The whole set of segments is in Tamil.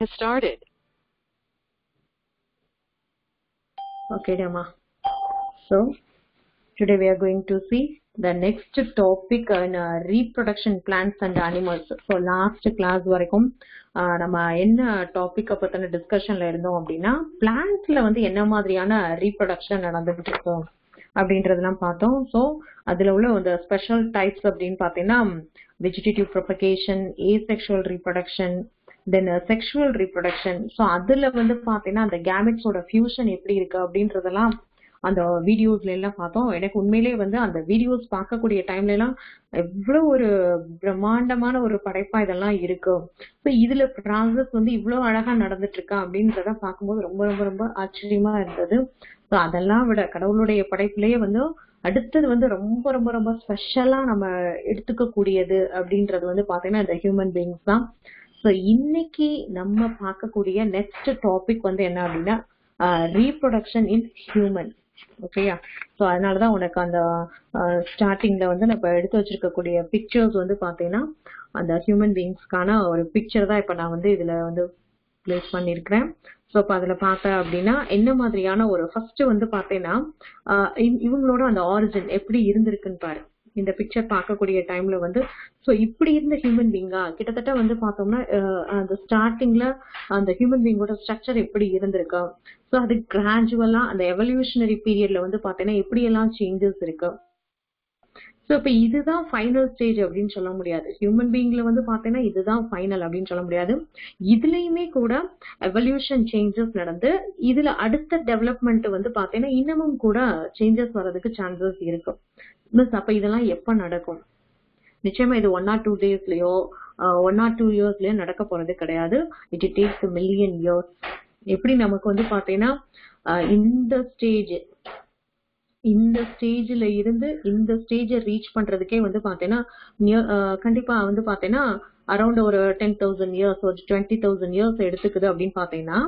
has started. Okay, Dhamma. So, today we are going to see the next topic in uh, reproduction plants and animals. So, last class வரைக்கும் uh, நம்ம என்ன டாபிக் பத்தின டிஸ்கஷன்ல இருந்தோம் அப்படின்னா பிளான்ட்ஸ்ல வந்து என்ன மாதிரியான ரீப்ரொடக்ஷன் நடந்துகிட்டு இருக்கும் அப்படின்றதெல்லாம் பார்த்தோம் ஸோ அதில் உள்ள அந்த ஸ்பெஷல் டைப்ஸ் அப்படின்னு பார்த்தீங்கன்னா vegetative propagation asexual reproduction then sexual reproduction so அதுல வந்து பார்த்தீங்கன்னா அந்த கேமெட்ஸோட ஃபியூஷன் எப்படி இருக்கு அப்படின்றதெல்லாம் அந்த வீடியோஸ்ல எல்லாம் பார்த்தோம். எனக்கு உண்மையிலேயே வந்து அந்த வீடியோஸ் பார்க்கக்கூடிய டைம்ல எல்லாம் எவ்வளவு ஒரு பிரம்மாண்டமான ஒரு படைப்பா இதெல்லாம் இருக்கு. ஸோ இதுல ப்ராசஸ் வந்து இவ்வளவு அழகா நடந்துட்டு இருக்கா அப்படின்றத பார்க்கும்போது ரொம்ப ரொம்ப ரொம்ப ஆச்சரியமா இருந்தது. ஸோ அதெல்லாம் விட கடவுளுடைய படைப்புலயே வந்து அடுத்தது வந்து ரொம்ப ரொம்ப ரொம்ப ஸ்பெஷலா நம்ம எடுத்துக்க கூடியது அப்படின்றது வந்து பாத்தீங்கன்னா இந்த ஹியூமன் பீயிங்ஸ் தான். ஸோ இன்னைக்கு நம்ம பார்க்கக்கூடிய நெக்ஸ்ட் டாபிக் வந்து என்ன அப்படின்னா ரீப்ரொடக்ஷன் இன் ஹியூமன் ஓகேயா ஸோ அதனாலதான் உனக்கு அந்த ஸ்டார்டிங்ல வந்து நம்ம எடுத்து வச்சிருக்கக்கூடிய பிக்சர்ஸ் வந்து பாத்தீங்கன்னா அந்த ஹியூமன் பீங்ஸ்க்கான ஒரு பிக்சர் தான் இப்ப நான் வந்து இதுல வந்து பிளேஸ் பண்ணியிருக்கிறேன். ஸோ அப்போ அதில் பார்த்தேன் அப்படின்னா என்ன மாதிரியான ஒரு ஃபர்ஸ்ட் வந்து பார்த்தீங்கன்னா இவங்களோட அந்த ஆரிஜின் எப்படி இருந்திருக்குன்னு பாரு. இந்த பிக்சர் பார்க்கக்கூடிய டைம்ல வந்து ஸோ இப்படி இருந்த ஹியூமன் பீங்கா கிட்டத்தட்ட வந்து பார்த்தோம்னா அந்த ஸ்டார்டிங்ல அந்த ஹியூமன் பீங்கோட ஸ்ட்ரக்சர் எப்படி இருந்திருக்கு? ஸோ அது கிராஜுவலா அந்த எவல்யூஷனரி பீரியட்ல வந்து பார்த்தீங்கன்னா எப்படி எல்லாம் சேஞ்சஸ் இருக்கு? ஸோ இப்போ இதுதான் ஃபைனல் ஸ்டேஜ் அப்படின்னு சொல்ல முடியாது. ஹியூமன் பீயிங்ல வந்து பார்த்தீங்கன்னா இதுதான் ஃபைனல் அப்படின்னு சொல்ல முடியாது. இதுலயுமே கூட எவல்யூஷன் சேஞ்சஸ் நடந்து இதுல அடுத்த டெவலப்மெண்ட் வந்து பார்த்தீங்கன்னா இன்னமும் கூட சேஞ்சஸ் வர்றதுக்கு சான்சஸ் இருக்கும் மிஸ் அப்ப இதெல்லாம் எப்ப நடக்கும்? நிச்சயமா இது ஒன் ஆர் டூ டேஸ்லயோ ஒன் ஆர் டூ இயர்ஸ்லயோ நடக்க போறது கிடையாது. இட் டேக்ஸ் மில்லியன் இயர்ஸ் எப்படி நமக்கு வந்து பாத்தீங்கன்னா இந்த ஸ்டேஜ் இந்த ஸ்டேஜ்ல இருந்து இந்த ஸ்டேஜை ரீச் பண்றதுக்கே வந்து பாத்தீங்கன்னா கண்டிப்பா வந்து பாத்தீங்கன்னா அரௌண்ட் ஒரு டென் தௌசண்ட் இயர்ஸ் ஒரு டுவெண்ட்டி தௌசண்ட் இயர்ஸ் எடுத்துக்குது அப்படின்னு பாத்தீங்கன்னா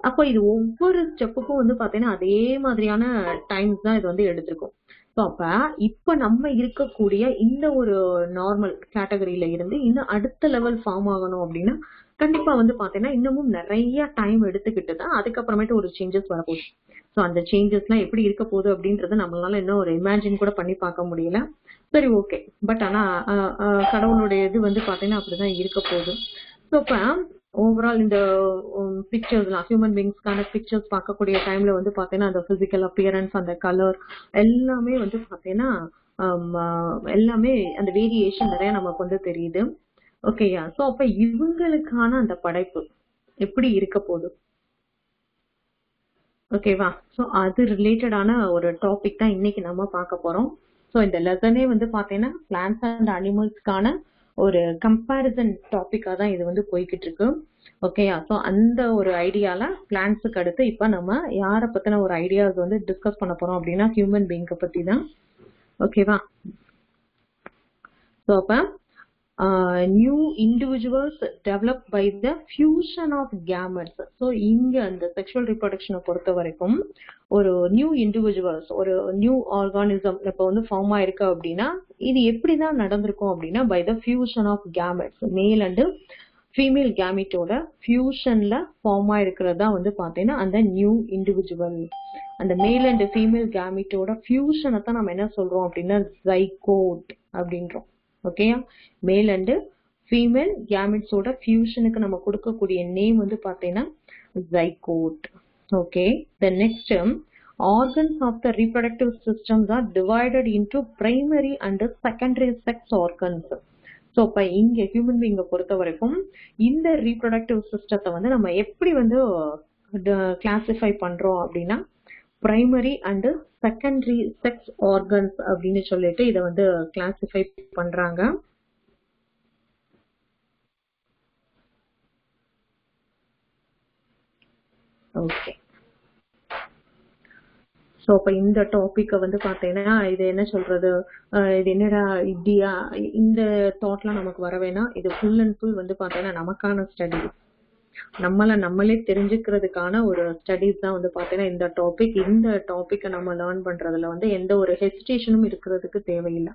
அப்போ இது ஒவ்வொரு ஸ்டெப்புக்கும் வந்து பாத்தீங்கன்னா அதே மாதிரியான டைம்ஸ் தான் இது வந்து எடுத்திருக்கும். அப்ப இப்ப நம்ம இருக்கக்கூடிய இந்த ஒரு நார்மல் கேட்டகரியில இருந்து இன்னும் அடுத்த லெவல் ஃபார்ம் ஆகணும் அப்படின்னா கண்டிப்பா வந்து பாத்தீங்கன்னா இன்னமும் நிறைய டைம் எடுத்துக்கிட்டு தான் அதுக்கப்புறமேட்டு ஒரு சேஞ்சஸ் வரப்போகுது. ஸோ அந்த சேஞ்சஸ்லாம் எப்படி இருக்க போகுது அப்படின்றத நம்மளால இன்னும் ஒரு இமேஜின் கூட பண்ணி பார்க்க முடியல. சரி ஓகே பட் ஆனா கடவுளுடைய இது வந்து பாத்தீங்கன்னா அப்படிதான் இருக்க போகுது. ஸோ இப்போ ஓவரால் இந்த பிக்சர்ஸ்லாம் ஹியூமன் பீங்ஸ்க்கான பிக்சர்ஸ் பார்க்கக்கூடிய டைம்ல வந்து பாத்தீங்கன்னா அந்த பிசிக்கல் அப்பியரன்ஸ் அந்த கலர் எல்லாமே வந்து பாத்தீங்கன்னா um, ஆஹ் எல்லாமே அந்த வேரியேஷன் நிறைய நமக்கு வந்து தெரியுது. ஓகேயா ஸோ அப்ப இவங்களுக்கான அந்த படைப்பு எப்படி இருக்க போகுது? ஓகேவா ஸோ அது ரிலேட்டடான ஒரு டாபிக் தான் இன்னைக்கு நம்ம பார்க்க போறோம். ஸோ இந்த லெசனே வந்து பார்த்தீங்கன்னா பிளான்ஸ் அண்ட் அனிமல்ஸ்க்கான ஒரு கம்பேரிசன் டாபிக்காக தான் இது வந்து போய்கிட்டு இருக்கு ஓகேயா ஸோ அந்த ஒரு ஐடியால பிளான்ஸுக்கு அடுத்து இப்போ நம்ம யாரை பத்தின ஒரு ஐடியாஸ் வந்து டிஸ்கஸ் பண்ண போறோம் அப்படின்னா ஹியூமன் பீங்கை பத்தி தான் ஓகேவா ஸோ அப்போ new individuals develop by the fusion of gametes so இங்க அந்த செக்ஷுவல் ரிப்ரொடக்ஷனை பொறுத்த வரைக்கும் ஒரு நியூ இண்டிவிஜுவல்ஸ் ஒரு நியூ ஆர்கானிசம் இப்போ வந்து ஃபார்ம் ஆயிருக்கு அப்படின்னா இது எப்படி தான் நடந்திருக்கும் அப்படின்னா by the fusion of gametes male and female கேமிட்டோட ஃபியூஷன்ல ஃபார்ம் ஆயிருக்கிறது தான் வந்து பார்த்தீங்கன்னா அந்த நியூ இண்டிவிஜுவல் அந்த மேல் அண்ட் ஃபீமேல் கேமிட்டோட ஃபியூஷனை தான் நம்ம என்ன சொல்றோம் அப்படின்னா ஜைகோட் அப்படின்றோம். ஓகேயா மேல் அண்டு ஃபீமேல் கேமிட்ஸோட ஃபியூஷனுக்கு நம்ம கொடுக்கக்கூடிய நேம் வந்து பார்த்தீங்கன்னா zygote okay the next organs of the reproductive systems are divided into primary and secondary sex organs. So இப்போ இங்கே ஹியூமன் பீங்கை பொறுத்த வரைக்கும் இந்த ரீப்ரொடக்டிவ் சிஸ்டத்தை வந்து நம்ம எப்படி வந்து uh, கிளாசிஃபை பண்ணுறோம் அப்படின்னா primary and secondary sex organs அப்படின்னு சொல்லிட்டு இதை வந்து கிளாசிஃபை பண்றாங்க. ஓகே ஸோ அப்போ இந்த டாப்பிக்கை வந்து பார்த்தீங்கன்னா இது என்ன சொல்றது? இது என்னடா இப்படியா இந்த தாட்லாம் நமக்கு வர வேணாம். இது ஃபுல் அண்ட் ஃபுல் வந்து பார்த்தீங்கன்னா நமக்கான ஸ்டடி நம்மளை நம்மளே தெரிஞ்சுக்கிறதுக்கான ஒரு ஸ்டடீஸ் தான் வந்து பார்த்தீங்கன்னா இந்த டாபிக் இந்த டாப்பிக்கை நம்ம லேர்ன் பண்றதுல வந்து எந்த ஒரு ஹெசிடேஷனும் இருக்கிறதுக்கு தேவையில்லை.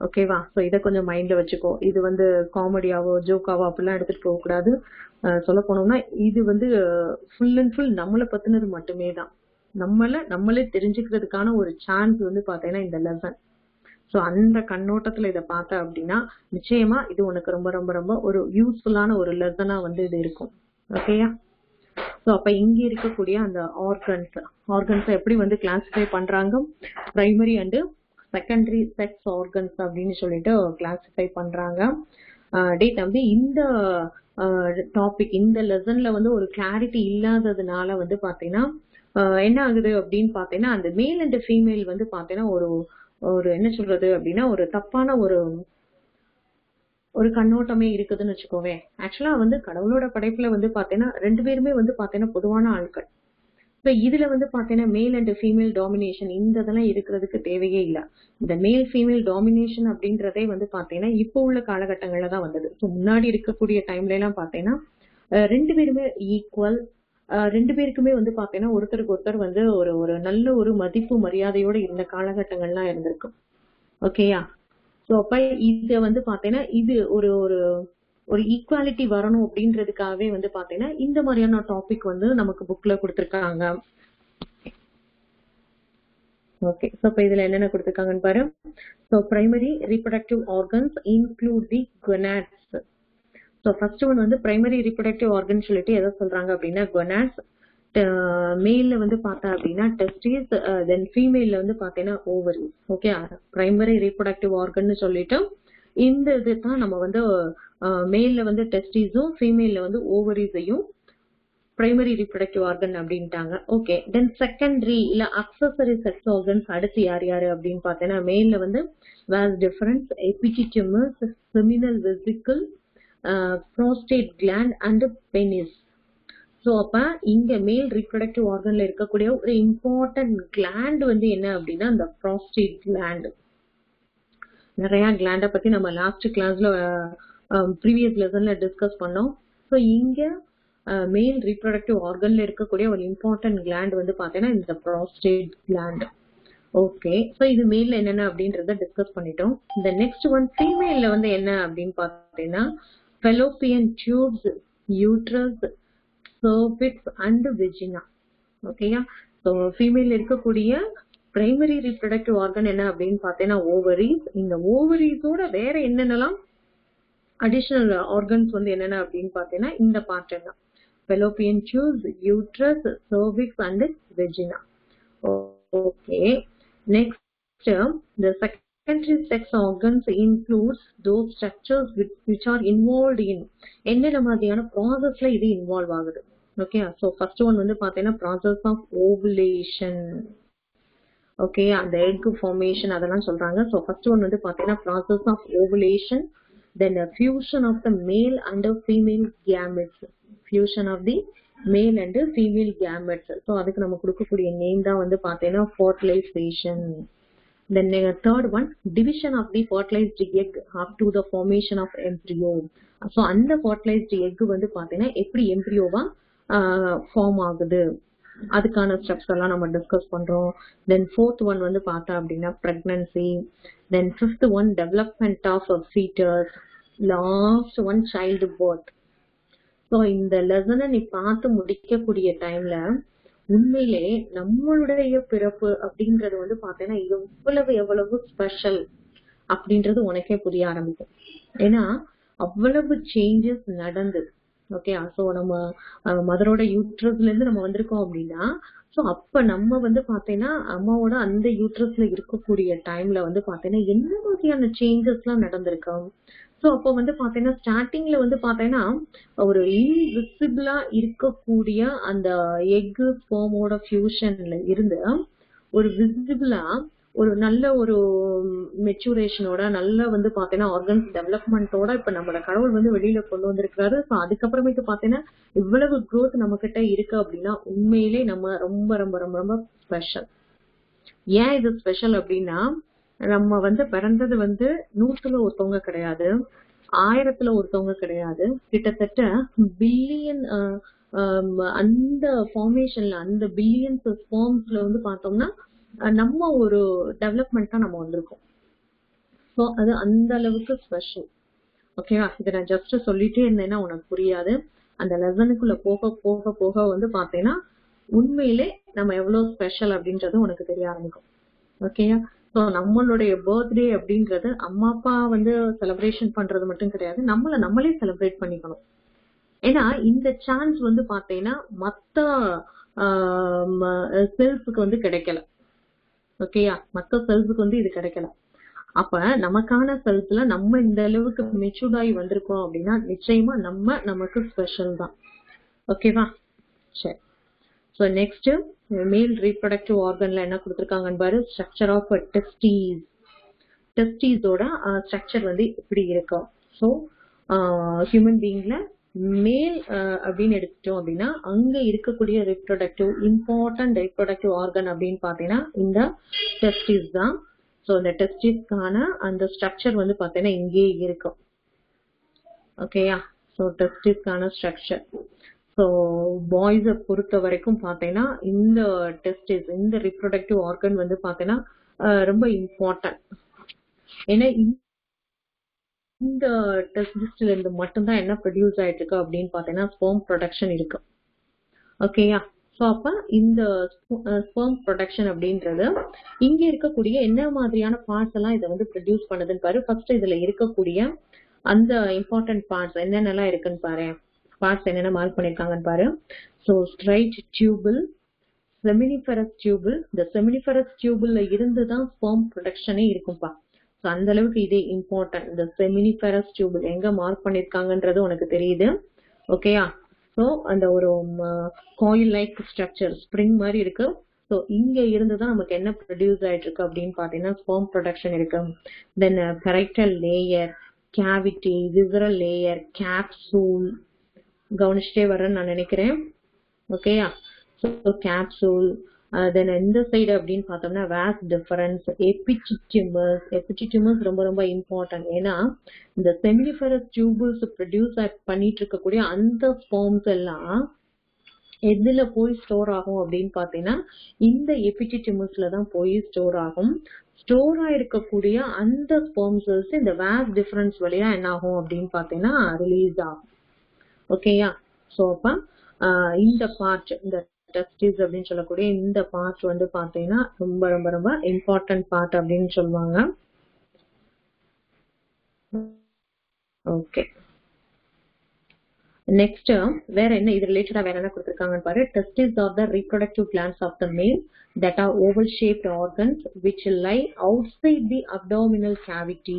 ஓகேவா ஸோ இதை கொஞ்சம் மைண்ட்ல வச்சுக்கோ. இது வந்து காமெடியாவோ ஜோக்காவோ அப்படிலாம் எடுத்துட்டு போக கூடாது. சொல்ல போனோம்னா இது வந்து ஃபுல் அண்ட் ஃபுல் நம்மளை பத்தினது மட்டுமே தான். நம்மள நம்மளே தெரிஞ்சுக்கிறதுக்கான ஒரு சான்ஸ் வந்து பாத்தீங்கன்னா இந்த லெசன் ஸோ அந்த கண்ணோட்டத்தில் இதை பார்த்த அப்படின்னா நிச்சயமா இது உனக்கு ரொம்ப ரொம்ப ரொம்ப ஒரு யூஸ்ஃபுல்லான ஒரு லெசனாக வந்து இது இருக்கும். ஓகேயா ஸோ அப்போ இங்கே இருக்கக்கூடிய அந்த ஆர்கன்ஸ் ஆர்கன்ஸை எப்படி வந்து கிளாஸிஃபை பண்ணுறாங்க primary and secondary sex organs அப்படின்னு சொல்லிட்டு கிளாஸிஃபை பண்ணுறாங்க டே தம்பி இந்த டாபிக் இந்த லெசன்ல வந்து ஒரு கிளாரிட்டி இல்லாததுனால வந்து பார்த்தீங்கன்னா என்ன ஆகுது அப்படின்னு பார்த்தீங்கன்னா அந்த மேல் அண்ட் ஃபீமேல் வந்து பார்த்தீங்கன்னா ஒரு ஒரு என்ன சொல்றது அப்படின்னா ஒரு தப்பான ஒரு ஒரு கண்ணோட்டமே இருக்குதுன்னு வச்சுக்கோவே. ஆக்சுவலா வந்து கடவுளோட படைப்புல வந்து பாத்தீங்கன்னா ரெண்டு பேருமே வந்து பாத்தீங்கன்னா பொதுவான ஆட்கள் இப்ப இதுல வந்து பாத்தீங்கன்னா மேல் அண்ட் ஃபீமேல் டாமினேஷன் இந்த இதெல்லாம் இருக்கிறதுக்கு தேவையே இல்ல. இந்த மேல் ஃபீமேல் டாமினேஷன் அப்படின்றதே வந்து பாத்தீங்கன்னா இப்போ உள்ள காலகட்டங்கள்ல தான் வந்தது. முன்னாடி இருக்கக்கூடிய டைம்ல எல்லாம் பாத்தீங்கன்னா ரெண்டு பேருமே ஈக்குவல் ரெண்டு பேருக்குமே வந்து பாத்தீங்கன்னா ஒருத்தருக்கு ஒருத்தர் வந்து ஒரு ஒரு நல்ல ஒரு மதிப்பு மரியாதையோட இருந்த காலகட்டங்கள்லாம் இருந்திருக்கும். ஓகேயா ஸோ அப்ப இத வந்து பாத்தீங்கன்னா இது ஒரு ஒரு ஒரு ஈக்குவாலிட்டி வரணும் அப்படின்றதுக்காகவே வந்து பாத்தீங்கன்னா இந்த மாதிரியான டாபிக் வந்து நமக்கு புக்ல கொடுத்துருக்காங்க. ஓகே ஸோ இப்போ இதுல என்னென்ன கொடுத்துருக்காங்கன்னு பாரு. So primary reproductive organs include the gonads so first one வந்து பிரைமரி ரீப்ரொடக்டிவ் ஆர்கன் சொல்லிட்டு எதை சொல்றாங்க அப்படின்னா கொனாஸ் மேல்ல வந்து பார்த்தா அப்படின்னா டெஸ்டிஸ் தென் ஃபீமேல்ல வந்து பார்த்தீங்கன்னா ovaries okay primary reproductive organ சொல்லிட்டு இந்த இது தான் நம்ம வந்து மேல்ல வந்து டெஸ்டிஸும் ஃபீமேல்ல வந்து ஓவரிஸையும் பிரைமரி ரீப்ரொடக்டிவ் ஆர்கன் அப்படின்ட்டாங்க. ஓகே தென் செகண்டரி இல்ல அக்சசரி செக்ஸ் ஆர்கன்ஸ் அடுத்து யார் யாரு அப்படின்னு பார்த்தீங்கன்னா மேல்ல வந்து vas deferens epididymis seminal vesicle prostate gland and penis so அப்ப இங்க மேல் ரீப்ரொடக்டிவ் ஆர்கன்ல இருக்கக்கூடிய ஒரு இம்பார்ட்டன்ட் கிளாண்ட் வந்து என்ன அப்படின்னா இந்த ப்ராஸ்டேட் கிளாண்டு நிறையா கிளாண்டை பத்தி நம்ம லாஸ்ட் கிளாஸில் ப்ரீவியஸ் லெசன்ல டிஸ்கஸ் பண்ணோம். ஸோ இங்க மேல் ரீப்ரொடக்டிவ் ஆர்கன்ல இருக்கக்கூடிய ஒரு இம்பார்ட்டன்ட் கிளாண்ட் வந்து பாத்தீங்கன்னா இந்த ப்ராஸ்டேட் கிளாண்ட் ஓகே ஸோ இது மேல்ல என்னென்ன அப்படின்றத டிஸ்கஸ் பண்ணிட்டோம். இந்த நெக்ஸ்ட் ஒன் ஃபீமேலில் வந்து என்ன அப்படின்னு பார்த்தீங்கன்னா fallopian tubes uterus cervix and vagina ஓகேயா ஸோ ஃபீமேல் இருக்கக்கூடிய பிரைமரி ரீப்ரடக்டிவ் ஆர்கன் என்ன அப்படின்னு பார்த்தீங்கன்னா ஓவரிஸ் இந்த ஓவரிஸோட வேற என்னென்னலாம் அடிஷ்னல் ஆர்கன்ஸ் வந்து என்னென்ன அப்படின்னு பார்த்தீங்கன்னா இந்த பார்ட் எல்லாம். Fallopian tubes uterus cervix and vagina okay next second secondary sex organs includes those structures which, which are involved in என்னென்ன மாதிரியான ப்ராசஸ்ல இது இன்வால்வ் ஆகுது? ஓகே ஸோ ஃபர்ஸ்ட் ஒன் வந்து பார்த்தீங்கன்னா ப்ராசஸ் ஆஃப் ஓவுலேஷன் ஓகே அந்த எக் ஃபார்மேஷன் அதெல்லாம் சொல்றாங்க. ஸோ ஃபர்ஸ்ட் ஒன் வந்து பார்த்தீங்கன்னா process of ovulation then fusion of the male and female gametes fusion of the male and female gametes so அதுக்கு நம்ம கொடுக்கக்கூடிய நேம் தான் வந்து பார்த்தீங்கன்னா fertilisation Then uh, third one, division of the fertilized egg up to the formation of embryo. So அந்த fertilized egg வந்து பார்த்தீங்கன்னா எப்படி எம்ப்ரியோவா ஃபார்ம் ஆகுது? அதுக்கான ஸ்டெப்ஸ் எல்லாம் நம்ம டிஸ்கஸ் பண்றோம். தென் ஃபோர்த் ஒன் வந்து பார்த்தா அப்படின்னா pregnancy then fifth one development of fetus last one child birth so இந்த லெசனை நீ பார்த்து முடிக்கக்கூடிய டைம்ல உண்மையிலே நம்மளுடைய பிறப்பு அப்படின்றது வந்து பாத்தீங்கன்னா எவ்வளவு எவ்வளவு ஸ்பெஷல் அப்படின்றது உனக்கே புரிய ஆரம்பிக்கும். ஏன்னா அவ்வளவு சேஞ்சஸ் நடந்தது ஓகே சோ நம்ம மதரோட யூட்ரஸ்ல இருந்து நம்ம வந்திருக்கோம் அப்படின்னா சோ அப்ப நம்ம வந்து பாத்தீங்கன்னா அம்மாவோட அந்த யூட்ரஸ்ல இருக்கக்கூடிய டைம்ல வந்து பாத்தீங்கன்னா என்ன மாதிரியான சேஞ்சஸ் எல்லாம் நடந்திருக்கோம்? ஸோ அப்போ வந்து பார்த்தீங்கன்னா ஸ்டார்டிங்ல வந்து பார்த்தீங்கன்னா ஒரு இன்விசிபிளா இருக்கக்கூடிய அந்த எக் ஃபார்மோட ஃபியூஷன்ல இருந்து ஒரு விசிபிளா ஒரு நல்ல ஒரு மெச்சூரேஷனோட நல்ல வந்து பார்த்தீங்கன்னா ஆர்கன்ஸ் டெவலப்மெண்ட்டோட இப்ப நம்மளோட கடவுள் வந்து வெளியில கொண்டு வந்திருக்காரு ஸோ அதுக்கப்புறமேட்டு பார்த்தீங்கன்னா இவ்வளவு க்ரோத் நம்ம கிட்ட இருக்கு அப்படின்னா உண்மையிலே நம்ம ரொம்ப ரொம்ப ரொம்ப ரொம்ப ஸ்பெஷல் ஏன் இது ஸ்பெஷல் அப்படின்னா நம்ம வந்து பிறந்தது வந்து நூற்றுல ஒருத்தவங்க கிடையாது. ஆயிரத்துல ஒருத்தவங்க கிடையாது. கிட்டத்தட்ட பில்லியன் அந்த ஃபார்மேஷன்ல அந்த பில்லியன்ஸ் ஃபார்ம்ஸ்ல வந்து பார்த்தோம்னா நம்ம ஒரு டெவலப்மெண்ட் தான் நம்ம வந்திருக்கோம். ஸோ அது அந்த அளவுக்கு ஸ்பெஷல் ஓகேவா இதை நான் ஜஸ்ட் சொல்லிட்டே இருந்தேன்னா உனக்கு புரியாது. அந்த லெசனுக்குள்ள போக போக போக வந்து பார்த்தீங்கன்னா உண்மையிலே நம்ம எவ்வளவு ஸ்பெஷல் அப்படின்றது உனக்கு தெரிய ஆரம்பிக்கும். ஓகேயா ஸோ நம்மளுடைய பர்த்டே அப்படின்றது அம்மா அப்பா வந்து செலிப்ரேஷன் பண்றது மட்டும் கிடையாது. நம்மளை நம்மளே செலிப்ரேட் பண்ணிக்கணும். ஏன்னா இந்த சான்ஸ் வந்து பார்த்தீங்கன்னா மற்ற செல்ஸுக்கு வந்து கிடைக்கல. ஓகேயா மற்ற செல்ஸுக்கு வந்து இது கிடைக்கல. அப்ப நமக்கான செல்ஃப்ல நம்ம இந்த அளவுக்கு மெச்சூர்ட் ஆகி வந்திருக்கோம் அப்படின்னா நிச்சயமா நம்ம நமக்கு ஸ்பெஷல் தான். ஓகேவா சரி. ஸோ நெக்ஸ்ட் மேல் ரீப்ரொடக்டிவ் ஆர்கன்ல என்ன கொடுத்துருக்காங்கன்னு பாரு ஸ்ட்ரக்சர் ஆஃப் டெஸ்டீஸ் டெஸ்டீஸோட ஸ்ட்ரக்சர் வந்து இப்படி இருக்கும். ஸோ ஹியூமன் பீயிங்ல மேல் அப்படின்னு எடுத்துட்டோம் அப்படின்னா அங்க இருக்கக்கூடிய ரீப்ரொடக்டிவ் இம்பார்ட்டன்ட் ரீப்ரொடக்டிவ் ஆர்கன் அப்படின்னு பாத்தீங்கன்னா இந்த டெஸ்டிஸ் தான். ஸோ இந்த டெஸ்டிஸ்க்கான அந்த ஸ்ட்ரக்சர் வந்து பாத்தீங்கன்னா இங்கேயே இருக்கும். ஓகேயா ஸோ டெஸ்டிஸ்க்கான ஸ்ட்ரக்சர் ஸோ பாய்ஸை பொறுத்த வரைக்கும் பார்த்தீங்கன்னா இந்த டெஸ்டிஸ் இந்த ரிப்ரொடக்டிவ் ஆர்கன் வந்து பார்த்தீங்கன்னா ரொம்ப இம்பார்ட்டன்ட் ஏன்னா இந்த டெஸ்டிஸ்ல இருந்து மட்டும்தான் என்ன ப்ரொடியூஸ் ஆயிட்டு இருக்கு அப்படின்னு பார்த்தீங்கன்னா ஸ்போம் ப்ரொடக்ஷன் இருக்கு. ஓகேயா ஸோ அப்ப இந்த ஸ்பெர்ம் ப்ரொடக்ஷன் அப்படின்றது இங்க இருக்கக்கூடிய என்ன மாதிரியான பார்ட்ஸ் எல்லாம் இதை வந்து ப்ரொடியூஸ் பண்ணுதுன்னு பாரு. ஃபர்ஸ்ட் இதுல இருக்கக்கூடிய அந்த இம்பார்ட்டன்ட் பார்ட்ஸ் என்னென்னலாம் இருக்குன்னு பாரு பார்ட்ஸ் என்னென்ன மார்க் பண்ணியிருக்காங்கன்னு பாரு. So straight tubule seminiferous tubule இந்த செமினிஃபரஸ் டியூபிள்ல இருந்து தான் ஸ்பெர்ம் ப்ரொடக்ஷனே இருக்கும்பா. ஸோ அந்த அளவுக்கு இதே இம்பார்ட்டன்ட் இந்த செமினிஃபரஸ் டியூபிள் எங்க மார்க் பண்ணிருக்காங்கன்றது உனக்கு தெரியுது. ஓகேயா ஸோ அந்த ஒரு காயில் லைக் ஸ்ட்ரக்சர் ஸ்ப்ரிங் மாதிரி இருக்கு. ஸோ இங்க இருந்து தான் நமக்கு என்ன ப்ரொடியூஸ் ஆயிட்டு இருக்கு அப்படின்னு பாத்தீங்கன்னா ஸ்பெர்ம் ப்ரொடக்ஷன் இருக்கு. Then parietal layer cavity visceral layer capsule கவனிச்சுட்டே வரேன்னு நான் நினைக்கிறேன். ஓகேயா ஸோ கேப்சூல் தென் எந்த சைடு அப்படின்னு பார்த்தோம்னா வேஸ் டிஃபரன்ஸ் எபிச்சிட்டியூமர்ஸ் எபிச்சிட்டியூமர்ஸ் ரொம்ப ரொம்ப இம்பார்ட்டன்ட் ஏன்னா இந்த செமினிஃபரஸ் டியூபிள்ஸ் ப்ரொடியூஸ் பண்ணிட்டு இருக்கக்கூடிய அந்த ஃபார்ம்ஸ் எல்லாம் எதுல போய் ஸ்டோர் ஆகும் அப்படின்னு பார்த்தீங்கன்னா இந்த எபிச்சிட்டியூமர்ஸ்ல தான் போய் ஸ்டோர் ஆகும். ஸ்டோர் ஆயிருக்கக்கூடிய அந்த ஸ்பெர்ம் செல்ஸ் இந்த வேஸ் டிஃபரன்ஸ் வழியா என்ன ஆகும் அப்படின்னு பார்த்தீங்கன்னா ரிலீஸ் ஆகும். ஓகேயா ஸோ அப்ப இந்த பார்ட் இந்த டெஸ்டிஸ் அப்படின்னு சொல்லக்கூடிய இந்த பார்ட் வந்து பாத்தீங்கன்னா ரொம்ப ரொம்ப ரொம்ப இம்பார்ட்டன்ட் பார்ட் அப்படின்னு சொல்லுவாங்க. ஓகே நெக்ஸ்ட் வேற என்ன இது ரிலேட்டடா வேற என்ன கொடுத்திருக்காங்கன்னு பாரு. Testes are the reproductive glands of the male that are oval shaped organs which lie outside the abdominal cavity